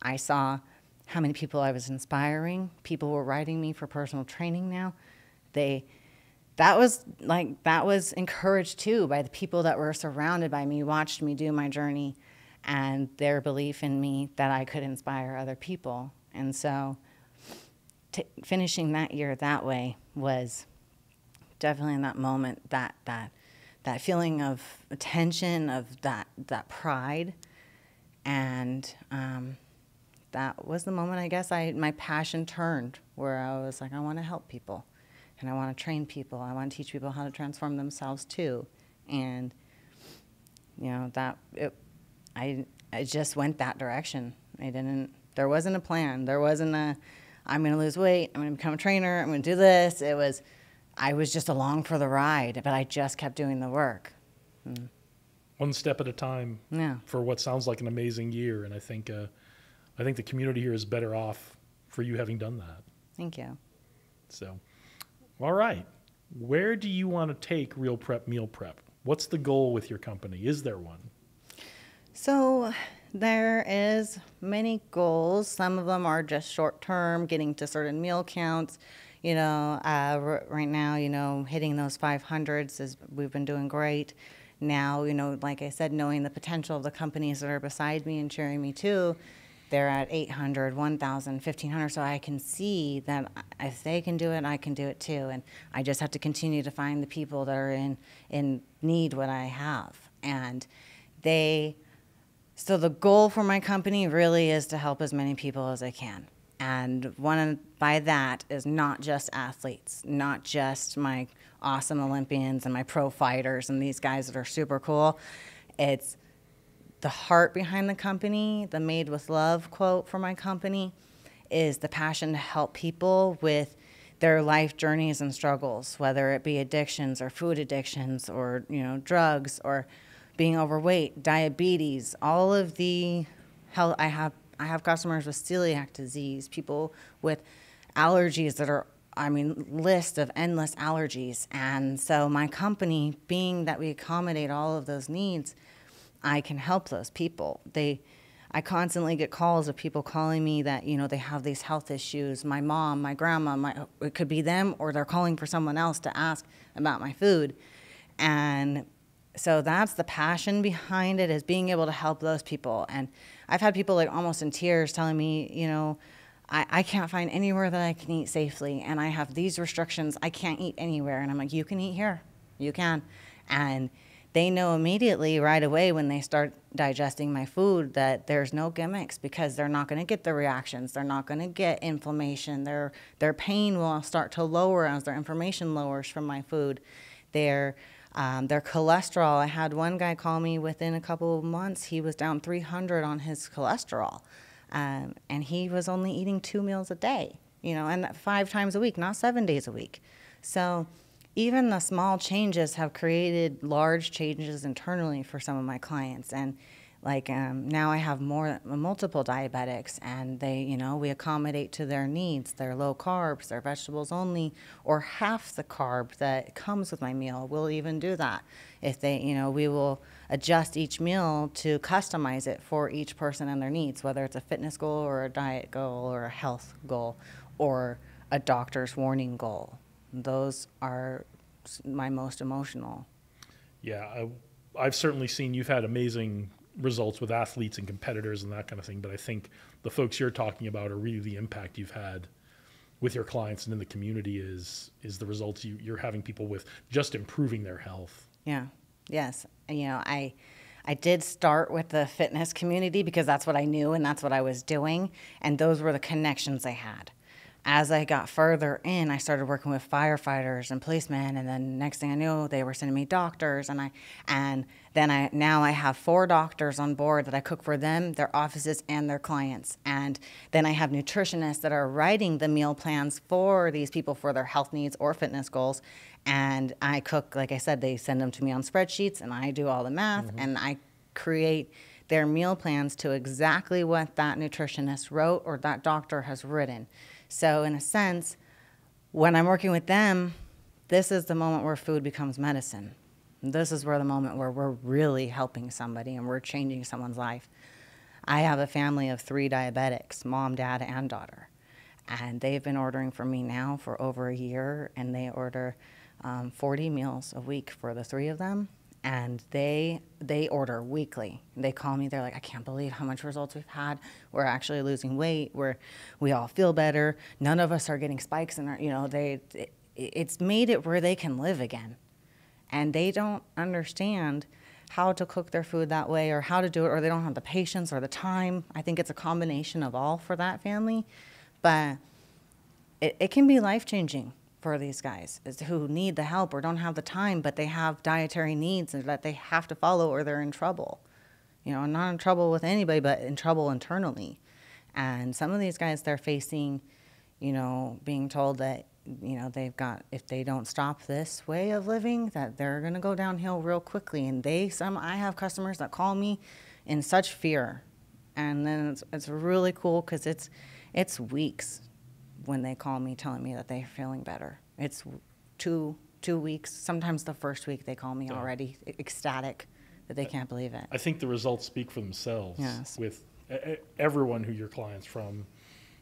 I saw how many people I was inspiring. People were writing me for personal training now. They that was like that was encouraged too by the people that were surrounded by me, watched me do my journey, and their belief in me that I could inspire other people. And so, finishing that year that way was definitely in that moment that that that feeling of attention, of that that pride, and um, that was the moment I guess I my passion turned where I was like I want to help people and I want to train people. I want to teach people how to transform themselves too. And you know that it, I I just went that direction. I didn't. There wasn't a plan. There wasn't a. I'm going to lose weight. I'm going to become a trainer. I'm going to do this. It was. I was just along for the ride, but I just kept doing the work. Mm. One step at a time. Yeah. For what sounds like an amazing year, and I think, uh, I think the community here is better off for you having done that. Thank you. So. All right. Where do you want to take Real Prep Meal Prep? What's the goal with your company? Is there one? So there is many goals. Some of them are just short term, getting to certain meal counts. You know, uh, right now, you know, hitting those 500s is we've been doing great. Now, you know, like I said, knowing the potential of the companies that are beside me and cheering me too, they're at 800, 1,000, 1,500. So I can see that if they can do it, I can do it too. And I just have to continue to find the people that are in, in need what I have. And they, so the goal for my company really is to help as many people as I can. And one by that is not just athletes, not just my awesome Olympians and my pro fighters and these guys that are super cool. It's the heart behind the company, the made with love quote for my company, is the passion to help people with their life journeys and struggles, whether it be addictions or food addictions or you know drugs or being overweight, diabetes, all of the health. I have I have customers with celiac disease, people with allergies that are I mean, list of endless allergies. And so my company, being that we accommodate all of those needs, I can help those people. They, I constantly get calls of people calling me that you know they have these health issues. My mom, my grandma, my it could be them, or they're calling for someone else to ask about my food, and so that's the passion behind it is being able to help those people. And I've had people like almost in tears telling me, you know, I, I can't find anywhere that I can eat safely, and I have these restrictions. I can't eat anywhere, and I'm like, you can eat here, you can, and they know immediately right away when they start digesting my food that there's no gimmicks because they're not going to get the reactions. They're not going to get inflammation. Their their pain will start to lower as their inflammation lowers from my food. Their um, their cholesterol i had one guy call me within a couple of months he was down 300 on his cholesterol. Um, and he was only eating two meals a day you know and five times a week not seven days a week. So even the small changes have created large changes internally for some of my clients. And like um, now i have more multiple diabetics and they you know we accommodate to their needs. They're low carbs they're vegetables only or half the carb that comes with my meal we'll even do that. If they you know we will adjust each meal to customize it for each person and their needs whether it's a fitness goal or a diet goal or a health goal or a doctor's warning goal. Those are my most emotional. Yeah, I, I've certainly seen you've had amazing results with athletes and competitors and that kind of thing, but I think the folks you're talking about are really the impact you've had with your clients and in the community is is the results you, you're having people with just improving their health. Yeah. Yes. You know, I I did start with the fitness community because that's what I knew and that's what I was doing and those were the connections I had as I got further in, I started working with firefighters and policemen, and then next thing I knew, they were sending me doctors, and I and then I now I have four doctors on board that I cook for them, their offices, and their clients, and then I have nutritionists that are writing the meal plans for these people for their health needs or fitness goals, and I cook. Like I said, they send them to me on spreadsheets, and I do all the math, mm-hmm. and I create their meal plans to exactly what that nutritionist wrote or that doctor has written. So, in a sense, when I'm working with them, this is the moment where food becomes medicine. This is where the moment where we're really helping somebody and we're changing someone's life. I have a family of three diabetics mom, dad, and daughter. And they've been ordering from me now for over a year, and they order um, 40 meals a week for the three of them and they they order weekly. They call me they're like i can't believe how much results we've had. We're actually losing weight. We're we all feel better. None of us are getting spikes in our you know they it, it's made it where they can live again. And they don't understand how to cook their food that way or how to do it or they don't have the patience or the time. I think it's a combination of all for that family. But it, it can be life changing for these guys is who need the help or don't have the time, but they have dietary needs that they have to follow or they're in trouble. You know, not in trouble with anybody, but in trouble internally. And some of these guys, they're facing, you know, being told that, you know, they've got, if they don't stop this way of living, that they're going to go downhill real quickly. And they, some, I have customers that call me in such fear. And then it's, it's really cool because it's, it's weeks when they call me telling me that they're feeling better. It's two two weeks. Sometimes the first week they call me yeah. already ecstatic that they can't believe it. I think the results speak for themselves. Yes. With everyone who your clients from,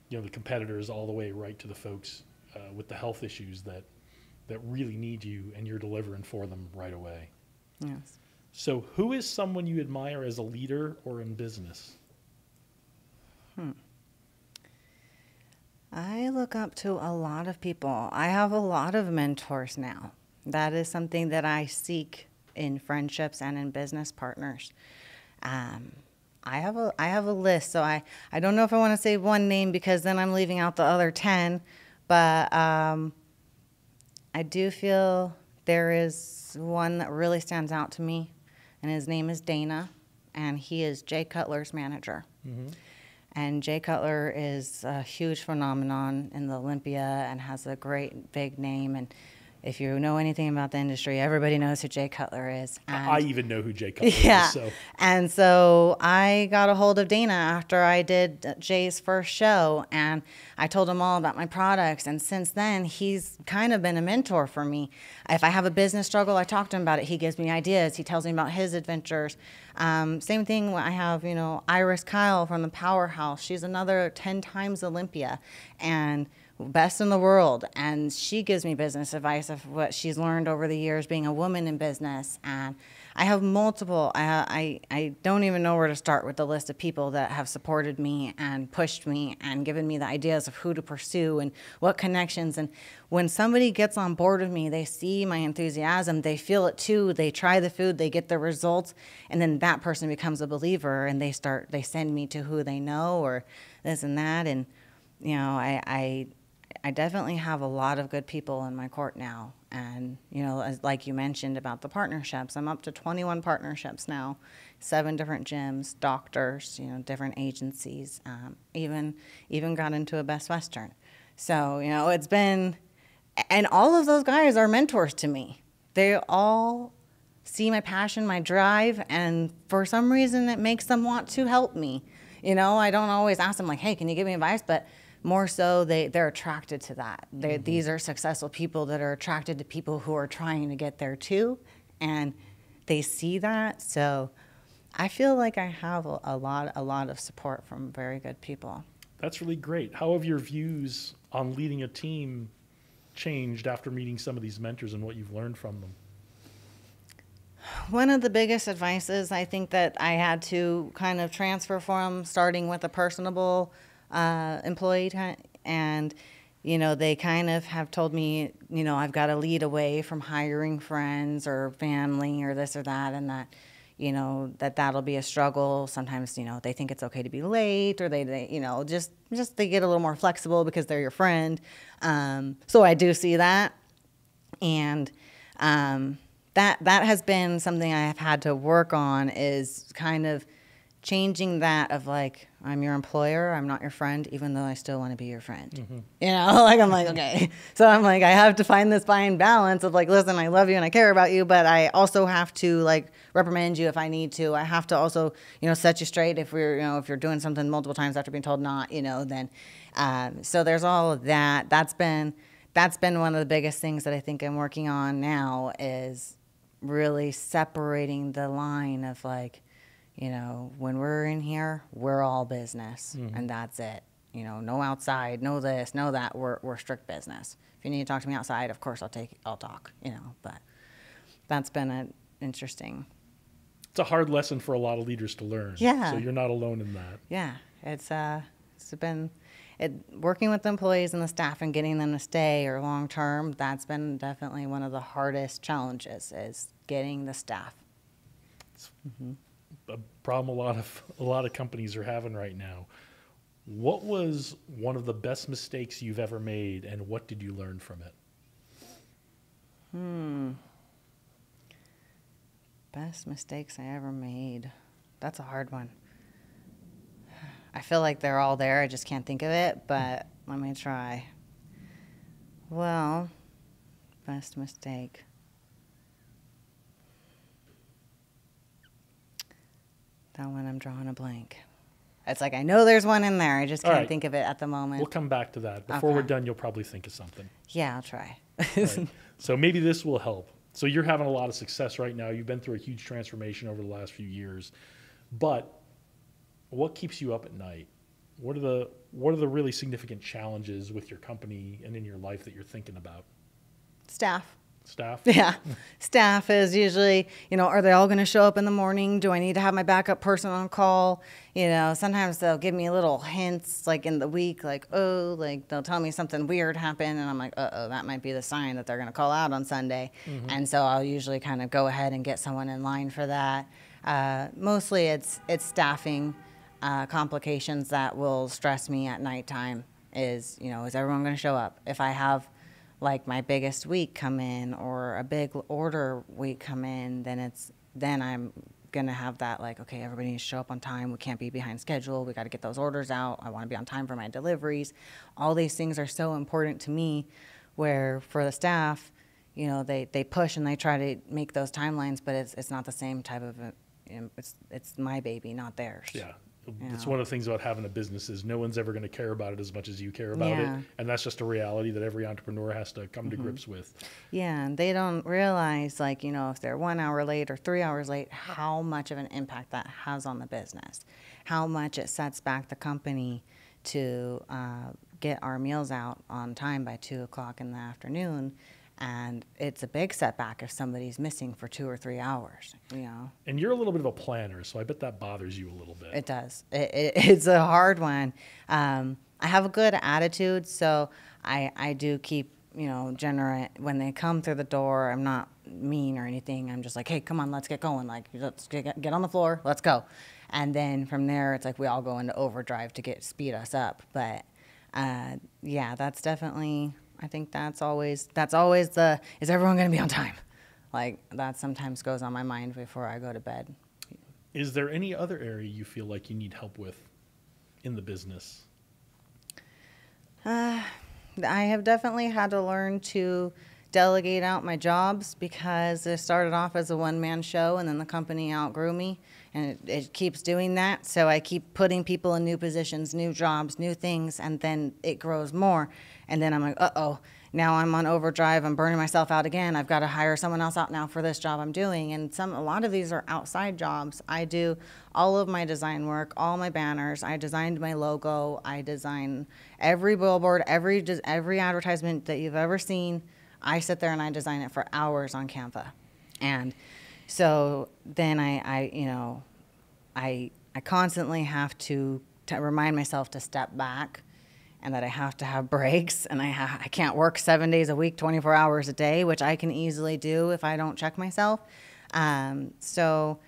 you know, the competitors all the way right to the folks uh, with the health issues that that really need you and you're delivering for them right away. Yes. So, who is someone you admire as a leader or in business? I look up to a lot of people. I have a lot of mentors now. That is something that I seek in friendships and in business partners. Um, I have a I have a list, so I, I don't know if I want to say one name because then I'm leaving out the other ten, but um, I do feel there is one that really stands out to me, and his name is Dana, and he is Jay Cutler's manager. Mm-hmm. And Jay Cutler is a huge phenomenon in the Olympia and has a great big name. And if you know anything about the industry, everybody knows who Jay Cutler is. And I even know who Jay Cutler yeah. is. So. And so I got a hold of Dana after I did Jay's first show, and I told him all about my products. And since then, he's kind of been a mentor for me. If I have a business struggle, I talk to him about it. He gives me ideas. He tells me about his adventures. Um, same thing. I have, you know, Iris Kyle from the Powerhouse. She's another ten times Olympia, and best in the world. And she gives me business advice of what she's learned over the years being a woman in business. And i have multiple I, I, I don't even know where to start with the list of people that have supported me and pushed me and given me the ideas of who to pursue and what connections. And when somebody gets on board with me they see my enthusiasm they feel it too they try the food they get the results and then that person becomes a believer and they start they send me to who they know or this and that. And you know i, I I definitely have a lot of good people in my court now. And, you know, as, like you mentioned about the partnerships, I'm up to 21 partnerships now, seven different gyms, doctors, you know, different agencies, um, even, even got into a Best Western. So, you know, it's been, and all of those guys are mentors to me. They all see my passion, my drive, and for some reason it makes them want to help me. You know, I don't always ask them, like, hey, can you give me advice? But more so they, they're attracted to that. Mm-hmm. These are successful people that are attracted to people who are trying to get there too, and they see that. So I feel like I have a, a lot a lot of support from very good people. That's really great. How have your views on leading a team changed after meeting some of these mentors and what you've learned from them? One of the biggest advices I think that I had to kind of transfer from, starting with a personable uh, employee time, and you know they kind of have told me you know I've got to lead away from hiring friends or family or this or that, and that you know that that'll be a struggle. Sometimes you know they think it's okay to be late, or they, they you know just just they get a little more flexible because they're your friend. Um, so I do see that, and. Um, that that has been something I have had to work on is kind of changing that of like I'm your employer, I'm not your friend, even though I still want to be your friend. Mm-hmm. You know, like I'm like okay, so I'm like I have to find this fine balance of like, listen, I love you and I care about you, but I also have to like reprimand you if I need to. I have to also you know set you straight if we're you know if you're doing something multiple times after being told not, you know, then um, so there's all of that. That's been that's been one of the biggest things that I think I'm working on now is really separating the line of like you know, when we're in here, we're all business, mm-hmm. and that's it. You know, no outside, no this, no that. We're we're strict business. If you need to talk to me outside, of course I'll take I'll talk. You know, but that's been an interesting. It's a hard lesson for a lot of leaders to learn. Yeah. So you're not alone in that. Yeah, it's uh, it's been it working with the employees and the staff and getting them to stay or long term. That's been definitely one of the hardest challenges is getting the staff. A problem a lot of a lot of companies are having right now. What was one of the best mistakes you've ever made, and what did you learn from it? Hmm. Best mistakes I ever made. That's a hard one. I feel like they're all there. I just can't think of it, but let me try. Well, best mistake. That one I'm drawing a blank. It's like I know there's one in there. I just All can't right. think of it at the moment. We'll come back to that. Before we're done, you'll probably think of something. yeah, I'll try. Right. So maybe this will help. So you're having a lot of success right now. You've been through a huge transformation over the last few years. But what keeps you up at night? What are the what are the really significant challenges with your company and in your life that you're thinking about? Staff. Staff? Yeah. Staff is usually, you know, are they all going to show up in the morning? Do I need to have my backup person on call? You know, sometimes they'll give me little hints like in the week, like, oh, like they'll tell me something weird happened. And I'm like, uh oh, that might be the sign that they're going to call out on Sunday. And so I'll usually kind of go ahead and get someone in line for that. Uh, mostly it's, it's staffing uh, complications that will stress me at nighttime is, you know, is everyone going to show up? If I have like my biggest week come in or a big order week come in, then it's then I'm gonna have that like okay everybody needs to show up on time. We can't be behind schedule. We got to get those orders out. I want to be on time for my deliveries. All these things are so important to me. Where for the staff, you know, they they push and they try to make those timelines, but it's it's not the same type of. you know, It's it's my baby, not theirs. Yeah. It's Yeah. one of the things about having a business is no one's ever going to care about it as much as you care about Yeah. it, and that's just a reality that every entrepreneur has to come to grips with. Yeah, and they don't realize, like, you know, if they're one hour late or three hours late, how much of an impact that has on the business, how much it sets back the company to uh, get our meals out on time by two o'clock in the afternoon. And it's a big setback if somebody's missing for two or three hours, you know. And you're a little bit of a planner, so I bet that bothers you a little bit. It does. It, it, it's a hard one. Um, I have a good attitude, so I, I do keep, you know, generate. When they come through the door, I'm not mean or anything. I'm just like, hey, come on, let's get going. Like, let's get, get on the floor, let's go. And then from there, it's like we all go into overdrive to get speed us up. But uh, yeah, that's definitely. I think that's always that's always the is everyone going to be on time? Like that sometimes goes on my mind before I go to bed. Is there any other area you feel like you need help with in the business? Uh, I have definitely had to learn to delegate out my jobs because it started off as a one man show and then the company outgrew me and it, it keeps doing that. So I keep putting people in new positions, new jobs, new things, and then it grows more. And then I'm like, uh oh, now I'm on overdrive. I'm burning myself out again. I've got to hire someone else out now for this job I'm doing. And some, a lot of these are outside jobs. I do all of my design work, all my banners. I designed my logo. I design every billboard, every every advertisement that you've ever seen. I sit there and I design it for hours on Canva, and so then I, I you know, I I constantly have to, to remind myself to step back and that I have to have breaks and I ha- I can't work 7 days a week 24 hours a day which I can easily do if I don't check myself. Um, so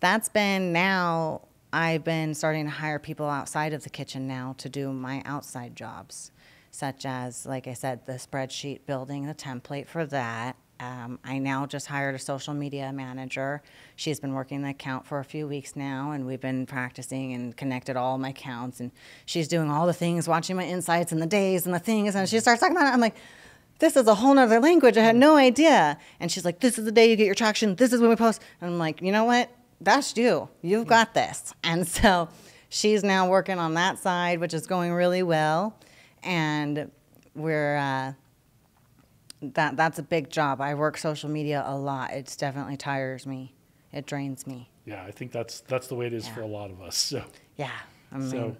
that's been now I've been starting to hire people outside of the kitchen now to do my outside jobs such as like I said the spreadsheet building the template for that um, I now just hired a social media manager. She's been working the account for a few weeks now, and we've been practicing and connected all my accounts. And she's doing all the things, watching my insights and the days and the things. And she starts talking about it. I'm like, this is a whole nother language. I had no idea. And she's like, this is the day you get your traction. This is when we post. And I'm like, you know what? That's you. You've got this. And so she's now working on that side, which is going really well. And we're, uh, that that's a big job. I work social media a lot. It's definitely tires me. It drains me. Yeah, I think that's that's the way it is for a lot of us. So, Yeah. I mean, so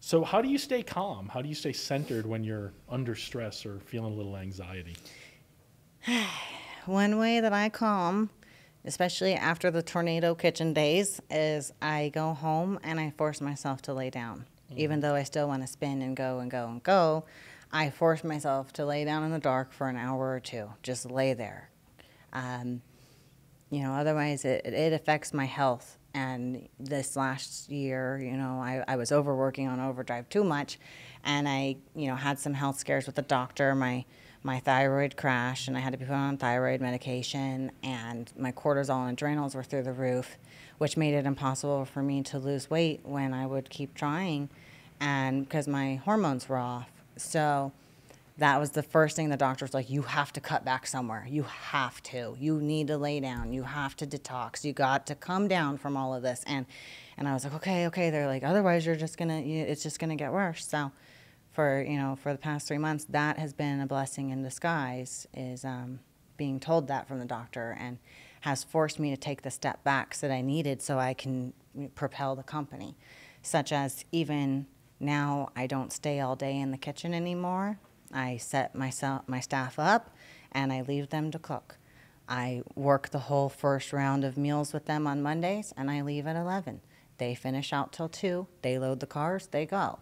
So, how do you stay calm? How do you stay centered when you're under stress or feeling a little anxiety? One way that I calm, especially after the tornado kitchen days, is I go home and I force myself to lay down. Mm-hmm. Even though I still want to spin and go and go and go, I force myself to lay down in the dark for an hour or two. Just lay there. Um, you know, otherwise it, it affects my health. And this last year, you know, I, I was overworking on overdrive too much, and I, you know, had some health scares with the doctor. My my thyroid crashed, and I had to be put on thyroid medication, and my cortisol and adrenals were through the roof, which made it impossible for me to lose weight when I would keep trying, and because my hormones were off. So that was the first thing the doctor was like, you have to cut back somewhere. You have to. You need to lay down. You have to detox. You got to come down from all of this. And and I was like, okay, okay. They're like, otherwise you're just gonna, it's just gonna get worse. So for you know for the past three months, that has been a blessing in disguise. Is um, being told that from the doctor and has forced me to take the step backs that I needed so I can propel the company, such as even now I don't stay all day in the kitchen anymore. I set myself my staff up and I leave them to cook. I work the whole first round of meals with them on Mondays and I leave at 11. They finish out till 2, they load the cars, they go.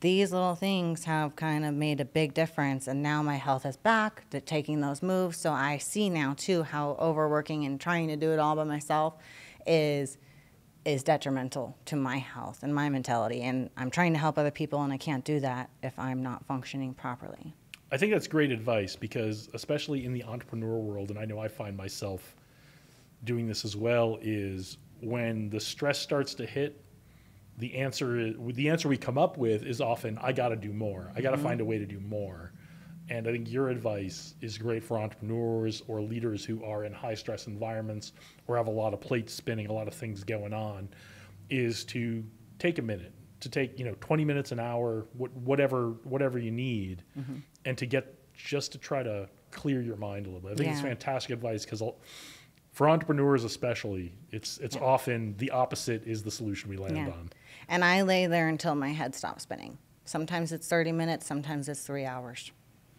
These little things have kind of made a big difference and now my health is back to taking those moves so I see now too how overworking and trying to do it all by myself is is detrimental to my health and my mentality. And I'm trying to help other people, and I can't do that if I'm not functioning properly. I think that's great advice because, especially in the entrepreneur world, and I know I find myself doing this as well, is when the stress starts to hit, the answer is, the answer we come up with is often I got to do more. I got to mm-hmm. find a way to do more. And I think your advice is great for entrepreneurs or leaders who are in high stress environments or have a lot of plates spinning, a lot of things going on, is to take a minute, to take you know 20 minutes an hour, whatever whatever you need, mm-hmm. and to get just to try to clear your mind a little bit. I think yeah. it's fantastic advice because for entrepreneurs especially, it's it's yeah. often the opposite is the solution we land yeah. on. And I lay there until my head stops spinning. Sometimes it's 30 minutes, sometimes it's three hours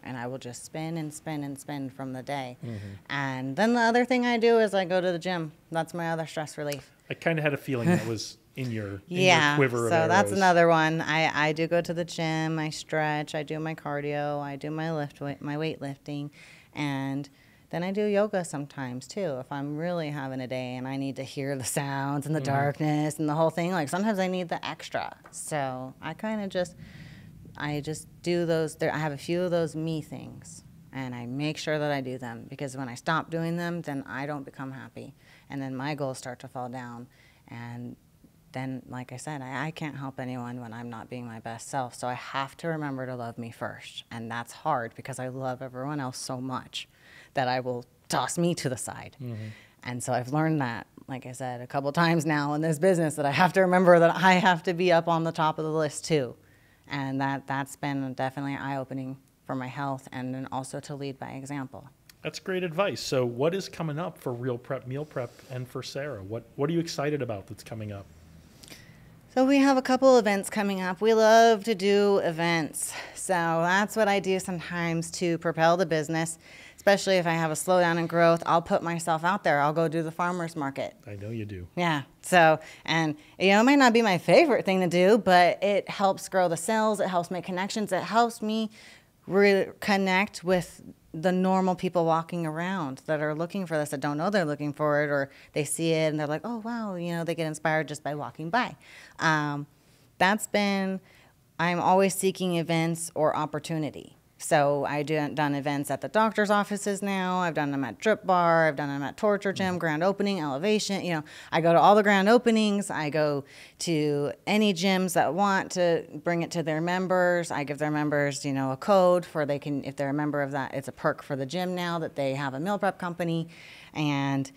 and I will just spin and spin and spin from the day. Mm-hmm. And then the other thing I do is I go to the gym. That's my other stress relief. I kind of had a feeling that was in your in yeah. Your quiver. So that's another one. I, I do go to the gym. I stretch. I do my cardio. I do my lift my weightlifting, and then I do yoga sometimes too. If I'm really having a day and I need to hear the sounds and the mm-hmm. darkness and the whole thing, like sometimes I need the extra. So I kind of just I just do those. There, I have a few of those me things, and I make sure that I do them because when I stop doing them, then I don't become happy, and then my goals start to fall down, and then, like I said, I, I can't help anyone when I'm not being my best self. So I have to remember to love me first, and that's hard because I love everyone else so much that I will toss me to the side. Mm-hmm. And so I've learned that, like I said, a couple times now in this business that I have to remember that I have to be up on the top of the list too and that that's been definitely eye opening for my health and then also to lead by example. That's great advice. So, what is coming up for Real Prep Meal Prep and for Sara? What What are you excited about that's coming up? So, we have a couple events coming up. We love to do events. So, that's what I do sometimes to propel the business especially if I have a slowdown in growth, I'll put myself out there. I'll go do the farmer's market. I know you do. Yeah. So, and you know, it might not be my favorite thing to do, but it helps grow the sales, it helps make connections, it helps me reconnect with the normal people walking around that are looking for this that don't know they're looking for it or they see it and they're like, oh, wow, you know, they get inspired just by walking by. Um, that's been, I'm always seeking events or opportunity. So I do done events at the doctor's offices now. I've done them at Drip Bar. I've done them at Torture Gym, mm-hmm. Grand Opening, Elevation. You know, I go to all the grand openings. I go to any gyms that want to bring it to their members. I give their members, you know, a code for they can, if they're a member of that, it's a perk for the gym now that they have a meal prep company, and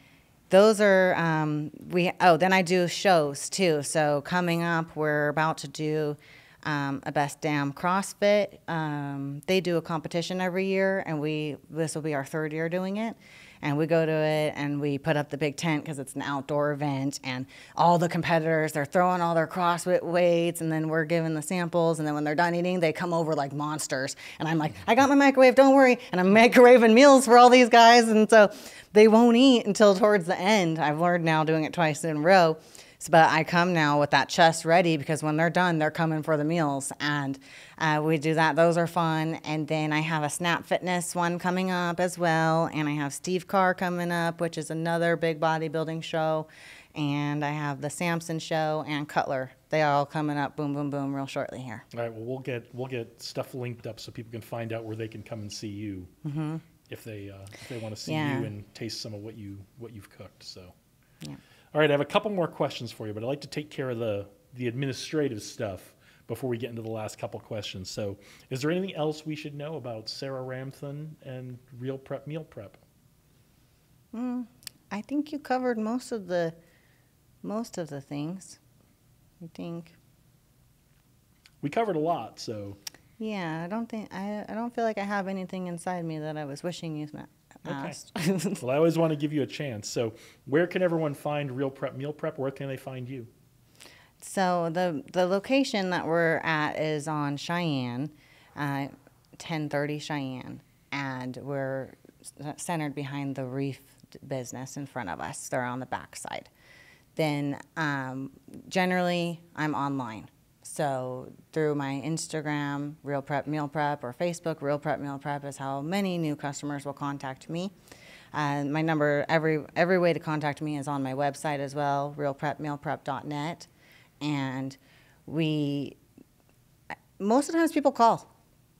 those are um, we. Oh, then I do shows too. So coming up, we're about to do um, a Best Damn CrossFit. Um, they do a competition every year, and we this will be our third year doing it. and we go to it and we put up the big tent because it's an outdoor event and all the competitors they're throwing all their crossfit weights and then we're giving the samples and then when they're done eating they come over like monsters and i'm like i got my microwave don't worry and i'm microwaving meals for all these guys and so they won't eat until towards the end i've learned now doing it twice in a row but I come now with that chest ready because when they're done, they're coming for the meals. And uh, we do that. Those are fun. And then I have a Snap Fitness one coming up as well. And I have Steve Carr coming up, which is another big bodybuilding show. And I have the Samson show and Cutler. They are all coming up, boom, boom, boom, real shortly here. All right. Well, we'll get we'll get stuff linked up so people can find out where they can come and see you mm-hmm. if they uh, if they want to see yeah. you and taste some of what you what you've cooked. So. Yeah. All right, I have a couple more questions for you, but I'd like to take care of the, the administrative stuff before we get into the last couple questions. So, is there anything else we should know about Sara Ramthun and Real Prep Meal Prep? Mm, I think you covered most of the most of the things. I think we covered a lot. So yeah, I don't think I I don't feel like I have anything inside me that I was wishing you Okay. well, I always want to give you a chance. So, where can everyone find Real Prep Meal Prep? Where can they find you? So the the location that we're at is on Cheyenne, uh, 1030 Cheyenne, and we're centered behind the reef business in front of us. They're on the back side. Then um, generally, I'm online. So through my Instagram, Real Prep Meal Prep, or Facebook, Real Prep Meal Prep is how many new customers will contact me. Uh, my number, every every way to contact me is on my website as well, realprepmealprep.net. And we, most of the times people call.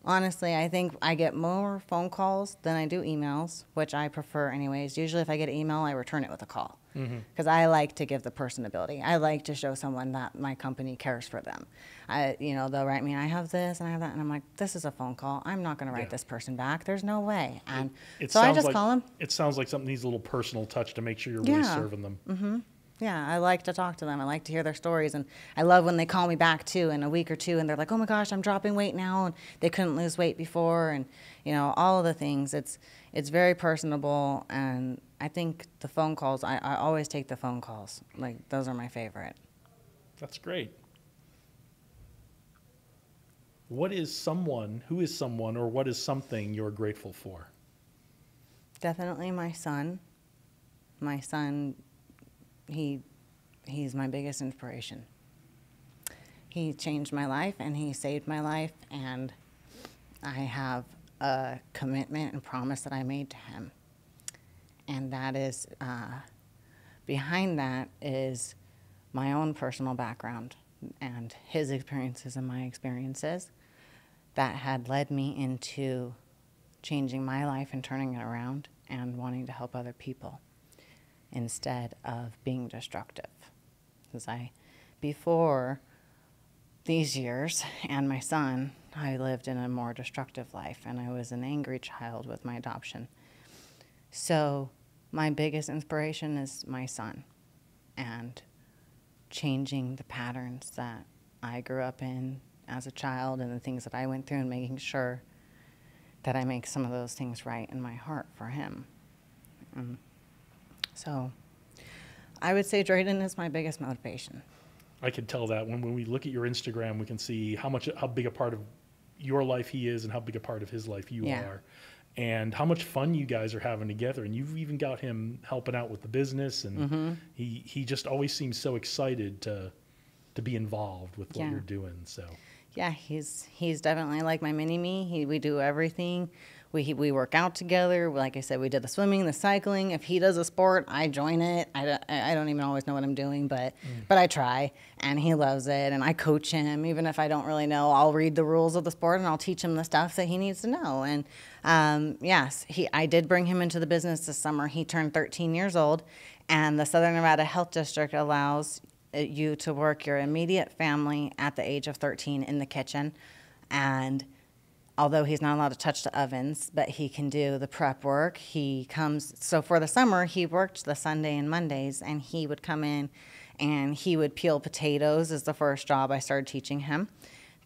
Honestly, I think I get more phone calls than I do emails, which I prefer anyways. Usually, if I get an email, I return it with a call because mm-hmm. I like to give the personability. I like to show someone that my company cares for them. I, you know, they'll write me, I have this and I have that, and I'm like, this is a phone call. I'm not going to write yeah. this person back. There's no way. And it, it so I just like, call them. It sounds like something needs a little personal touch to make sure you're yeah. really serving them. Mm-hmm. Yeah, I like to talk to them. I like to hear their stories, and I love when they call me back too in a week or two, and they're like, "Oh my gosh, I'm dropping weight now," and they couldn't lose weight before, and you know all of the things. It's it's very personable, and I think the phone calls. I, I always take the phone calls. Like those are my favorite. That's great. What is someone? Who is someone, or what is something you're grateful for? Definitely my son. My son he he's my biggest inspiration. He changed my life and he saved my life and I have a commitment and promise that I made to him. And that is uh, behind that is my own personal background and his experiences and my experiences that had led me into changing my life and turning it around and wanting to help other people instead of being destructive. Because I, before these years and my son, I lived in a more destructive life and I was an angry child with my adoption. So, my biggest inspiration is my son and changing the patterns that I grew up in as a child and the things that I went through and making sure that I make some of those things right in my heart for him. Um, so I would say Drayden is my biggest motivation. I can tell that when, when we look at your Instagram, we can see how much how big a part of your life he is and how big a part of his life you yeah. are. And how much fun you guys are having together, and you've even got him helping out with the business, and mm-hmm. he he just always seems so excited to to be involved with what yeah. you're doing. So yeah, he's he's definitely like my mini me. He, we do everything we we work out together. Like I said, we did the swimming, the cycling. If he does a sport, I join it. I don't, I don't even always know what I'm doing, but mm. but I try, and he loves it. And I coach him, even if I don't really know. I'll read the rules of the sport, and I'll teach him the stuff that he needs to know. And um, yes, he I did bring him into the business this summer. He turned 13 years old, and the Southern Nevada Health District allows uh, you to work your immediate family at the age of 13 in the kitchen, and although he's not allowed to touch the ovens, but he can do the prep work. He comes, so for the summer, he worked the Sunday and Mondays, and he would come in and he would peel potatoes, is the first job I started teaching him.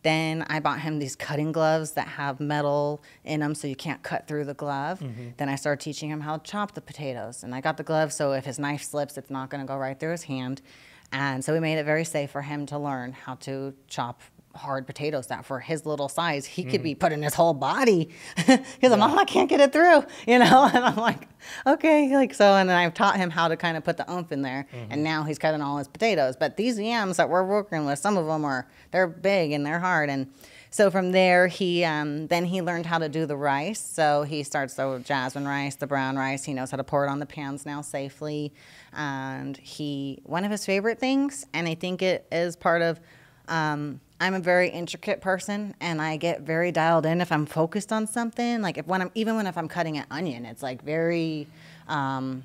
Then I bought him these cutting gloves that have metal in them so you can't cut through the glove. Mm-hmm. Then I started teaching him how to chop the potatoes. And I got the gloves so if his knife slips, it's not going to go right through his hand. And so we made it very safe for him to learn how to chop hard potatoes that for his little size he mm. could be mm. putting his whole body because yeah. mom i can't get it through you know and i'm like okay like so and then i've taught him how to kind of put the oomph in there mm-hmm. and now he's cutting all his potatoes but these yams that we're working with some of them are they're big and they're hard and so from there he um, then he learned how to do the rice so he starts the jasmine rice the brown rice he knows how to pour it on the pans now safely and he one of his favorite things and i think it is part of um, I'm a very intricate person and I get very dialed in if I'm focused on something. Like if when I'm even when if I'm cutting an onion, it's like very um,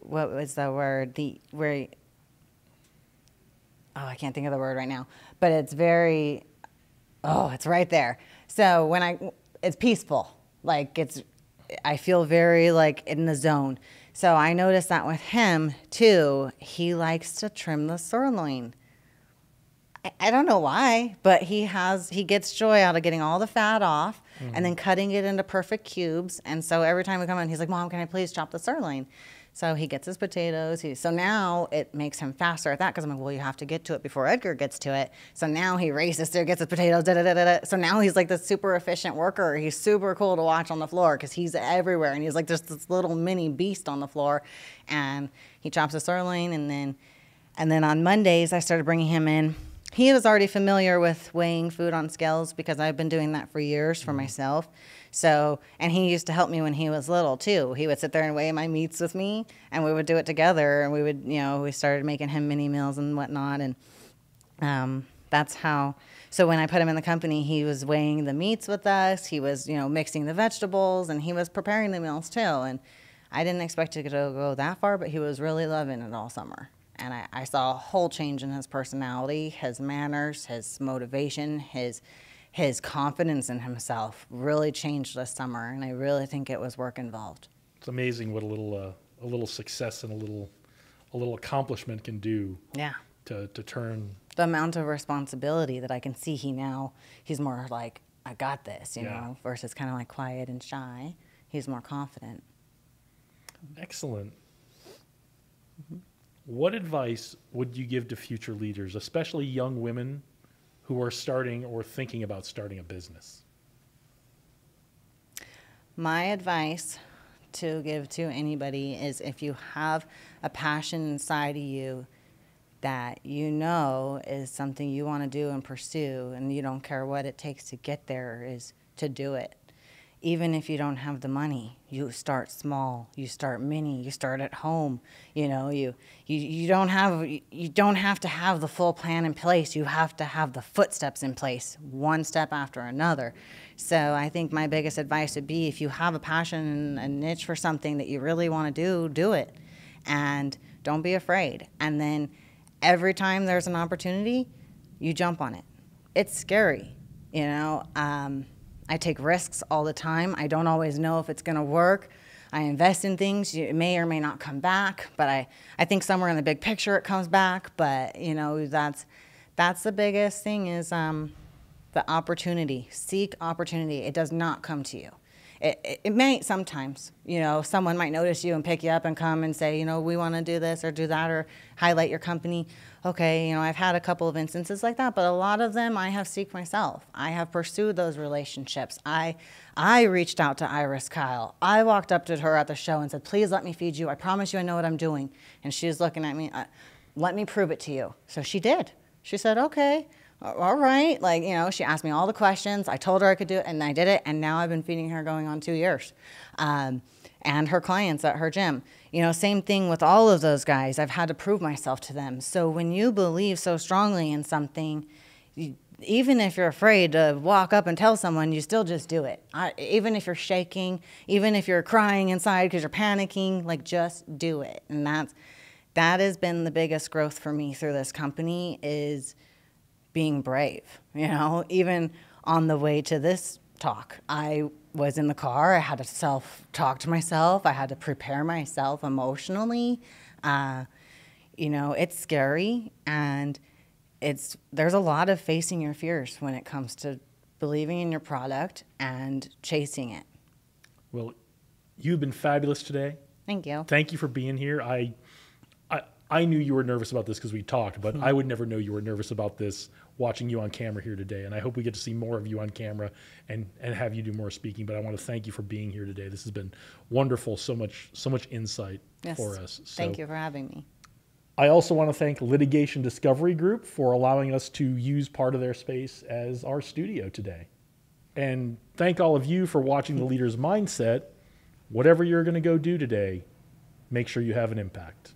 what was the word? The where oh, I can't think of the word right now. But it's very oh, it's right there. So when I it's peaceful. Like it's I feel very like in the zone. So I noticed that with him too. He likes to trim the sirloin. I don't know why, but he has he gets joy out of getting all the fat off mm-hmm. and then cutting it into perfect cubes. And so every time we come in, he's like, "Mom, can I please chop the sirloin?" So he gets his potatoes. He, so now it makes him faster at that because I'm like, well, you have to get to it before Edgar gets to it. So now he races through, gets his potatoes, da da da da. So now he's like the super efficient worker. He's super cool to watch on the floor because he's everywhere and he's like just this little mini beast on the floor. And he chops the sirloin and then, and then on Mondays I started bringing him in he was already familiar with weighing food on scales because I've been doing that for years for mm-hmm. myself. So, and he used to help me when he was little too. He would sit there and weigh my meats with me, and we would do it together. And we would, you know, we started making him mini meals and whatnot. And um, that's how. So when I put him in the company, he was weighing the meats with us. He was, you know, mixing the vegetables, and he was preparing the meals too. And I didn't expect it to go that far, but he was really loving it all summer and I, I, saw a whole change in his personality, his manners, his motivation, his his confidence in himself really changed this summer, and I really think it was work involved. It's amazing what a little uh, a little success and a little a little accomplishment can do. Yeah. To to turn the amount of responsibility that I can see he now he's more like I got this, you yeah. know, versus kind of like quiet and shy. He's more confident. Excellent. Mm-hmm. What advice would you give to future leaders, especially young women who are starting or thinking about starting a business? My advice to give to anybody is if you have a passion inside of you that you know is something you want to do and pursue and you don't care what it takes to get there is to do it even if you don't have the money you start small you start mini you start at home you know you you, you don't have you don't have to have the full plan in place. You have to have the footsteps in place one step after another. So i think my biggest advice would be if you have a passion and a niche for something that you really want to do do it. And don't be afraid. And then every time there's an opportunity you jump on it. It's scary you know um, I take risks all the time. I don't always know if it's going to work. I invest in things. It may or may not come back, but I, I think somewhere in the big picture it comes back. But you know that's that's the biggest thing is um, the opportunity. Seek opportunity. It does not come to you. It, it, may sometimes, you know, someone might notice you and pick you up and come and say, you know, we want to do this or do that or highlight your company okay, you know, I've had a couple of instances like that, but a lot of them I have seek myself. I have pursued those relationships. I I reached out to Iris Kyle. I walked up to her at the show and said, "Please let me feed you. I promise you I know what I'm doing." And she was looking at me, uh, "Let me prove it to you." So she did. She said, "Okay." All right, like you know, she asked me all the questions. I told her I could do it, and I did it. And now I've been feeding her going on two years. Um, and her clients at her gym. You know, same thing with all of those guys. I've had to prove myself to them. So when you believe so strongly in something, you, even if you're afraid to walk up and tell someone, you still just do it. I, even if you're shaking, even if you're crying inside because you're panicking, like just do it. And that's that has been the biggest growth for me through this company is being brave. You know, even on the way to this talk, I was in the car. I had to self talk to myself. I had to prepare myself emotionally. Uh, you know, it's scary. And it's there's a lot of facing your fears when it comes to believing in your product and chasing it. Well, you've been fabulous today. Thank you. Thank you for being here. I, I, I knew you were nervous about this because we talked, but hmm. I would never know you were nervous about this watching you on camera here today. And I hope we get to see more of you on camera and, and have you do more speaking. But I want to thank you for being here today. This has been wonderful. So much, so much insight Yes. for us. So Thank you for having me. I also want to thank Litigation Discovery Group for allowing us to use part of their space as our studio today. And thank all of you for watching The Leader's Mindset. Whatever you're going to go do today, make sure you have an impact.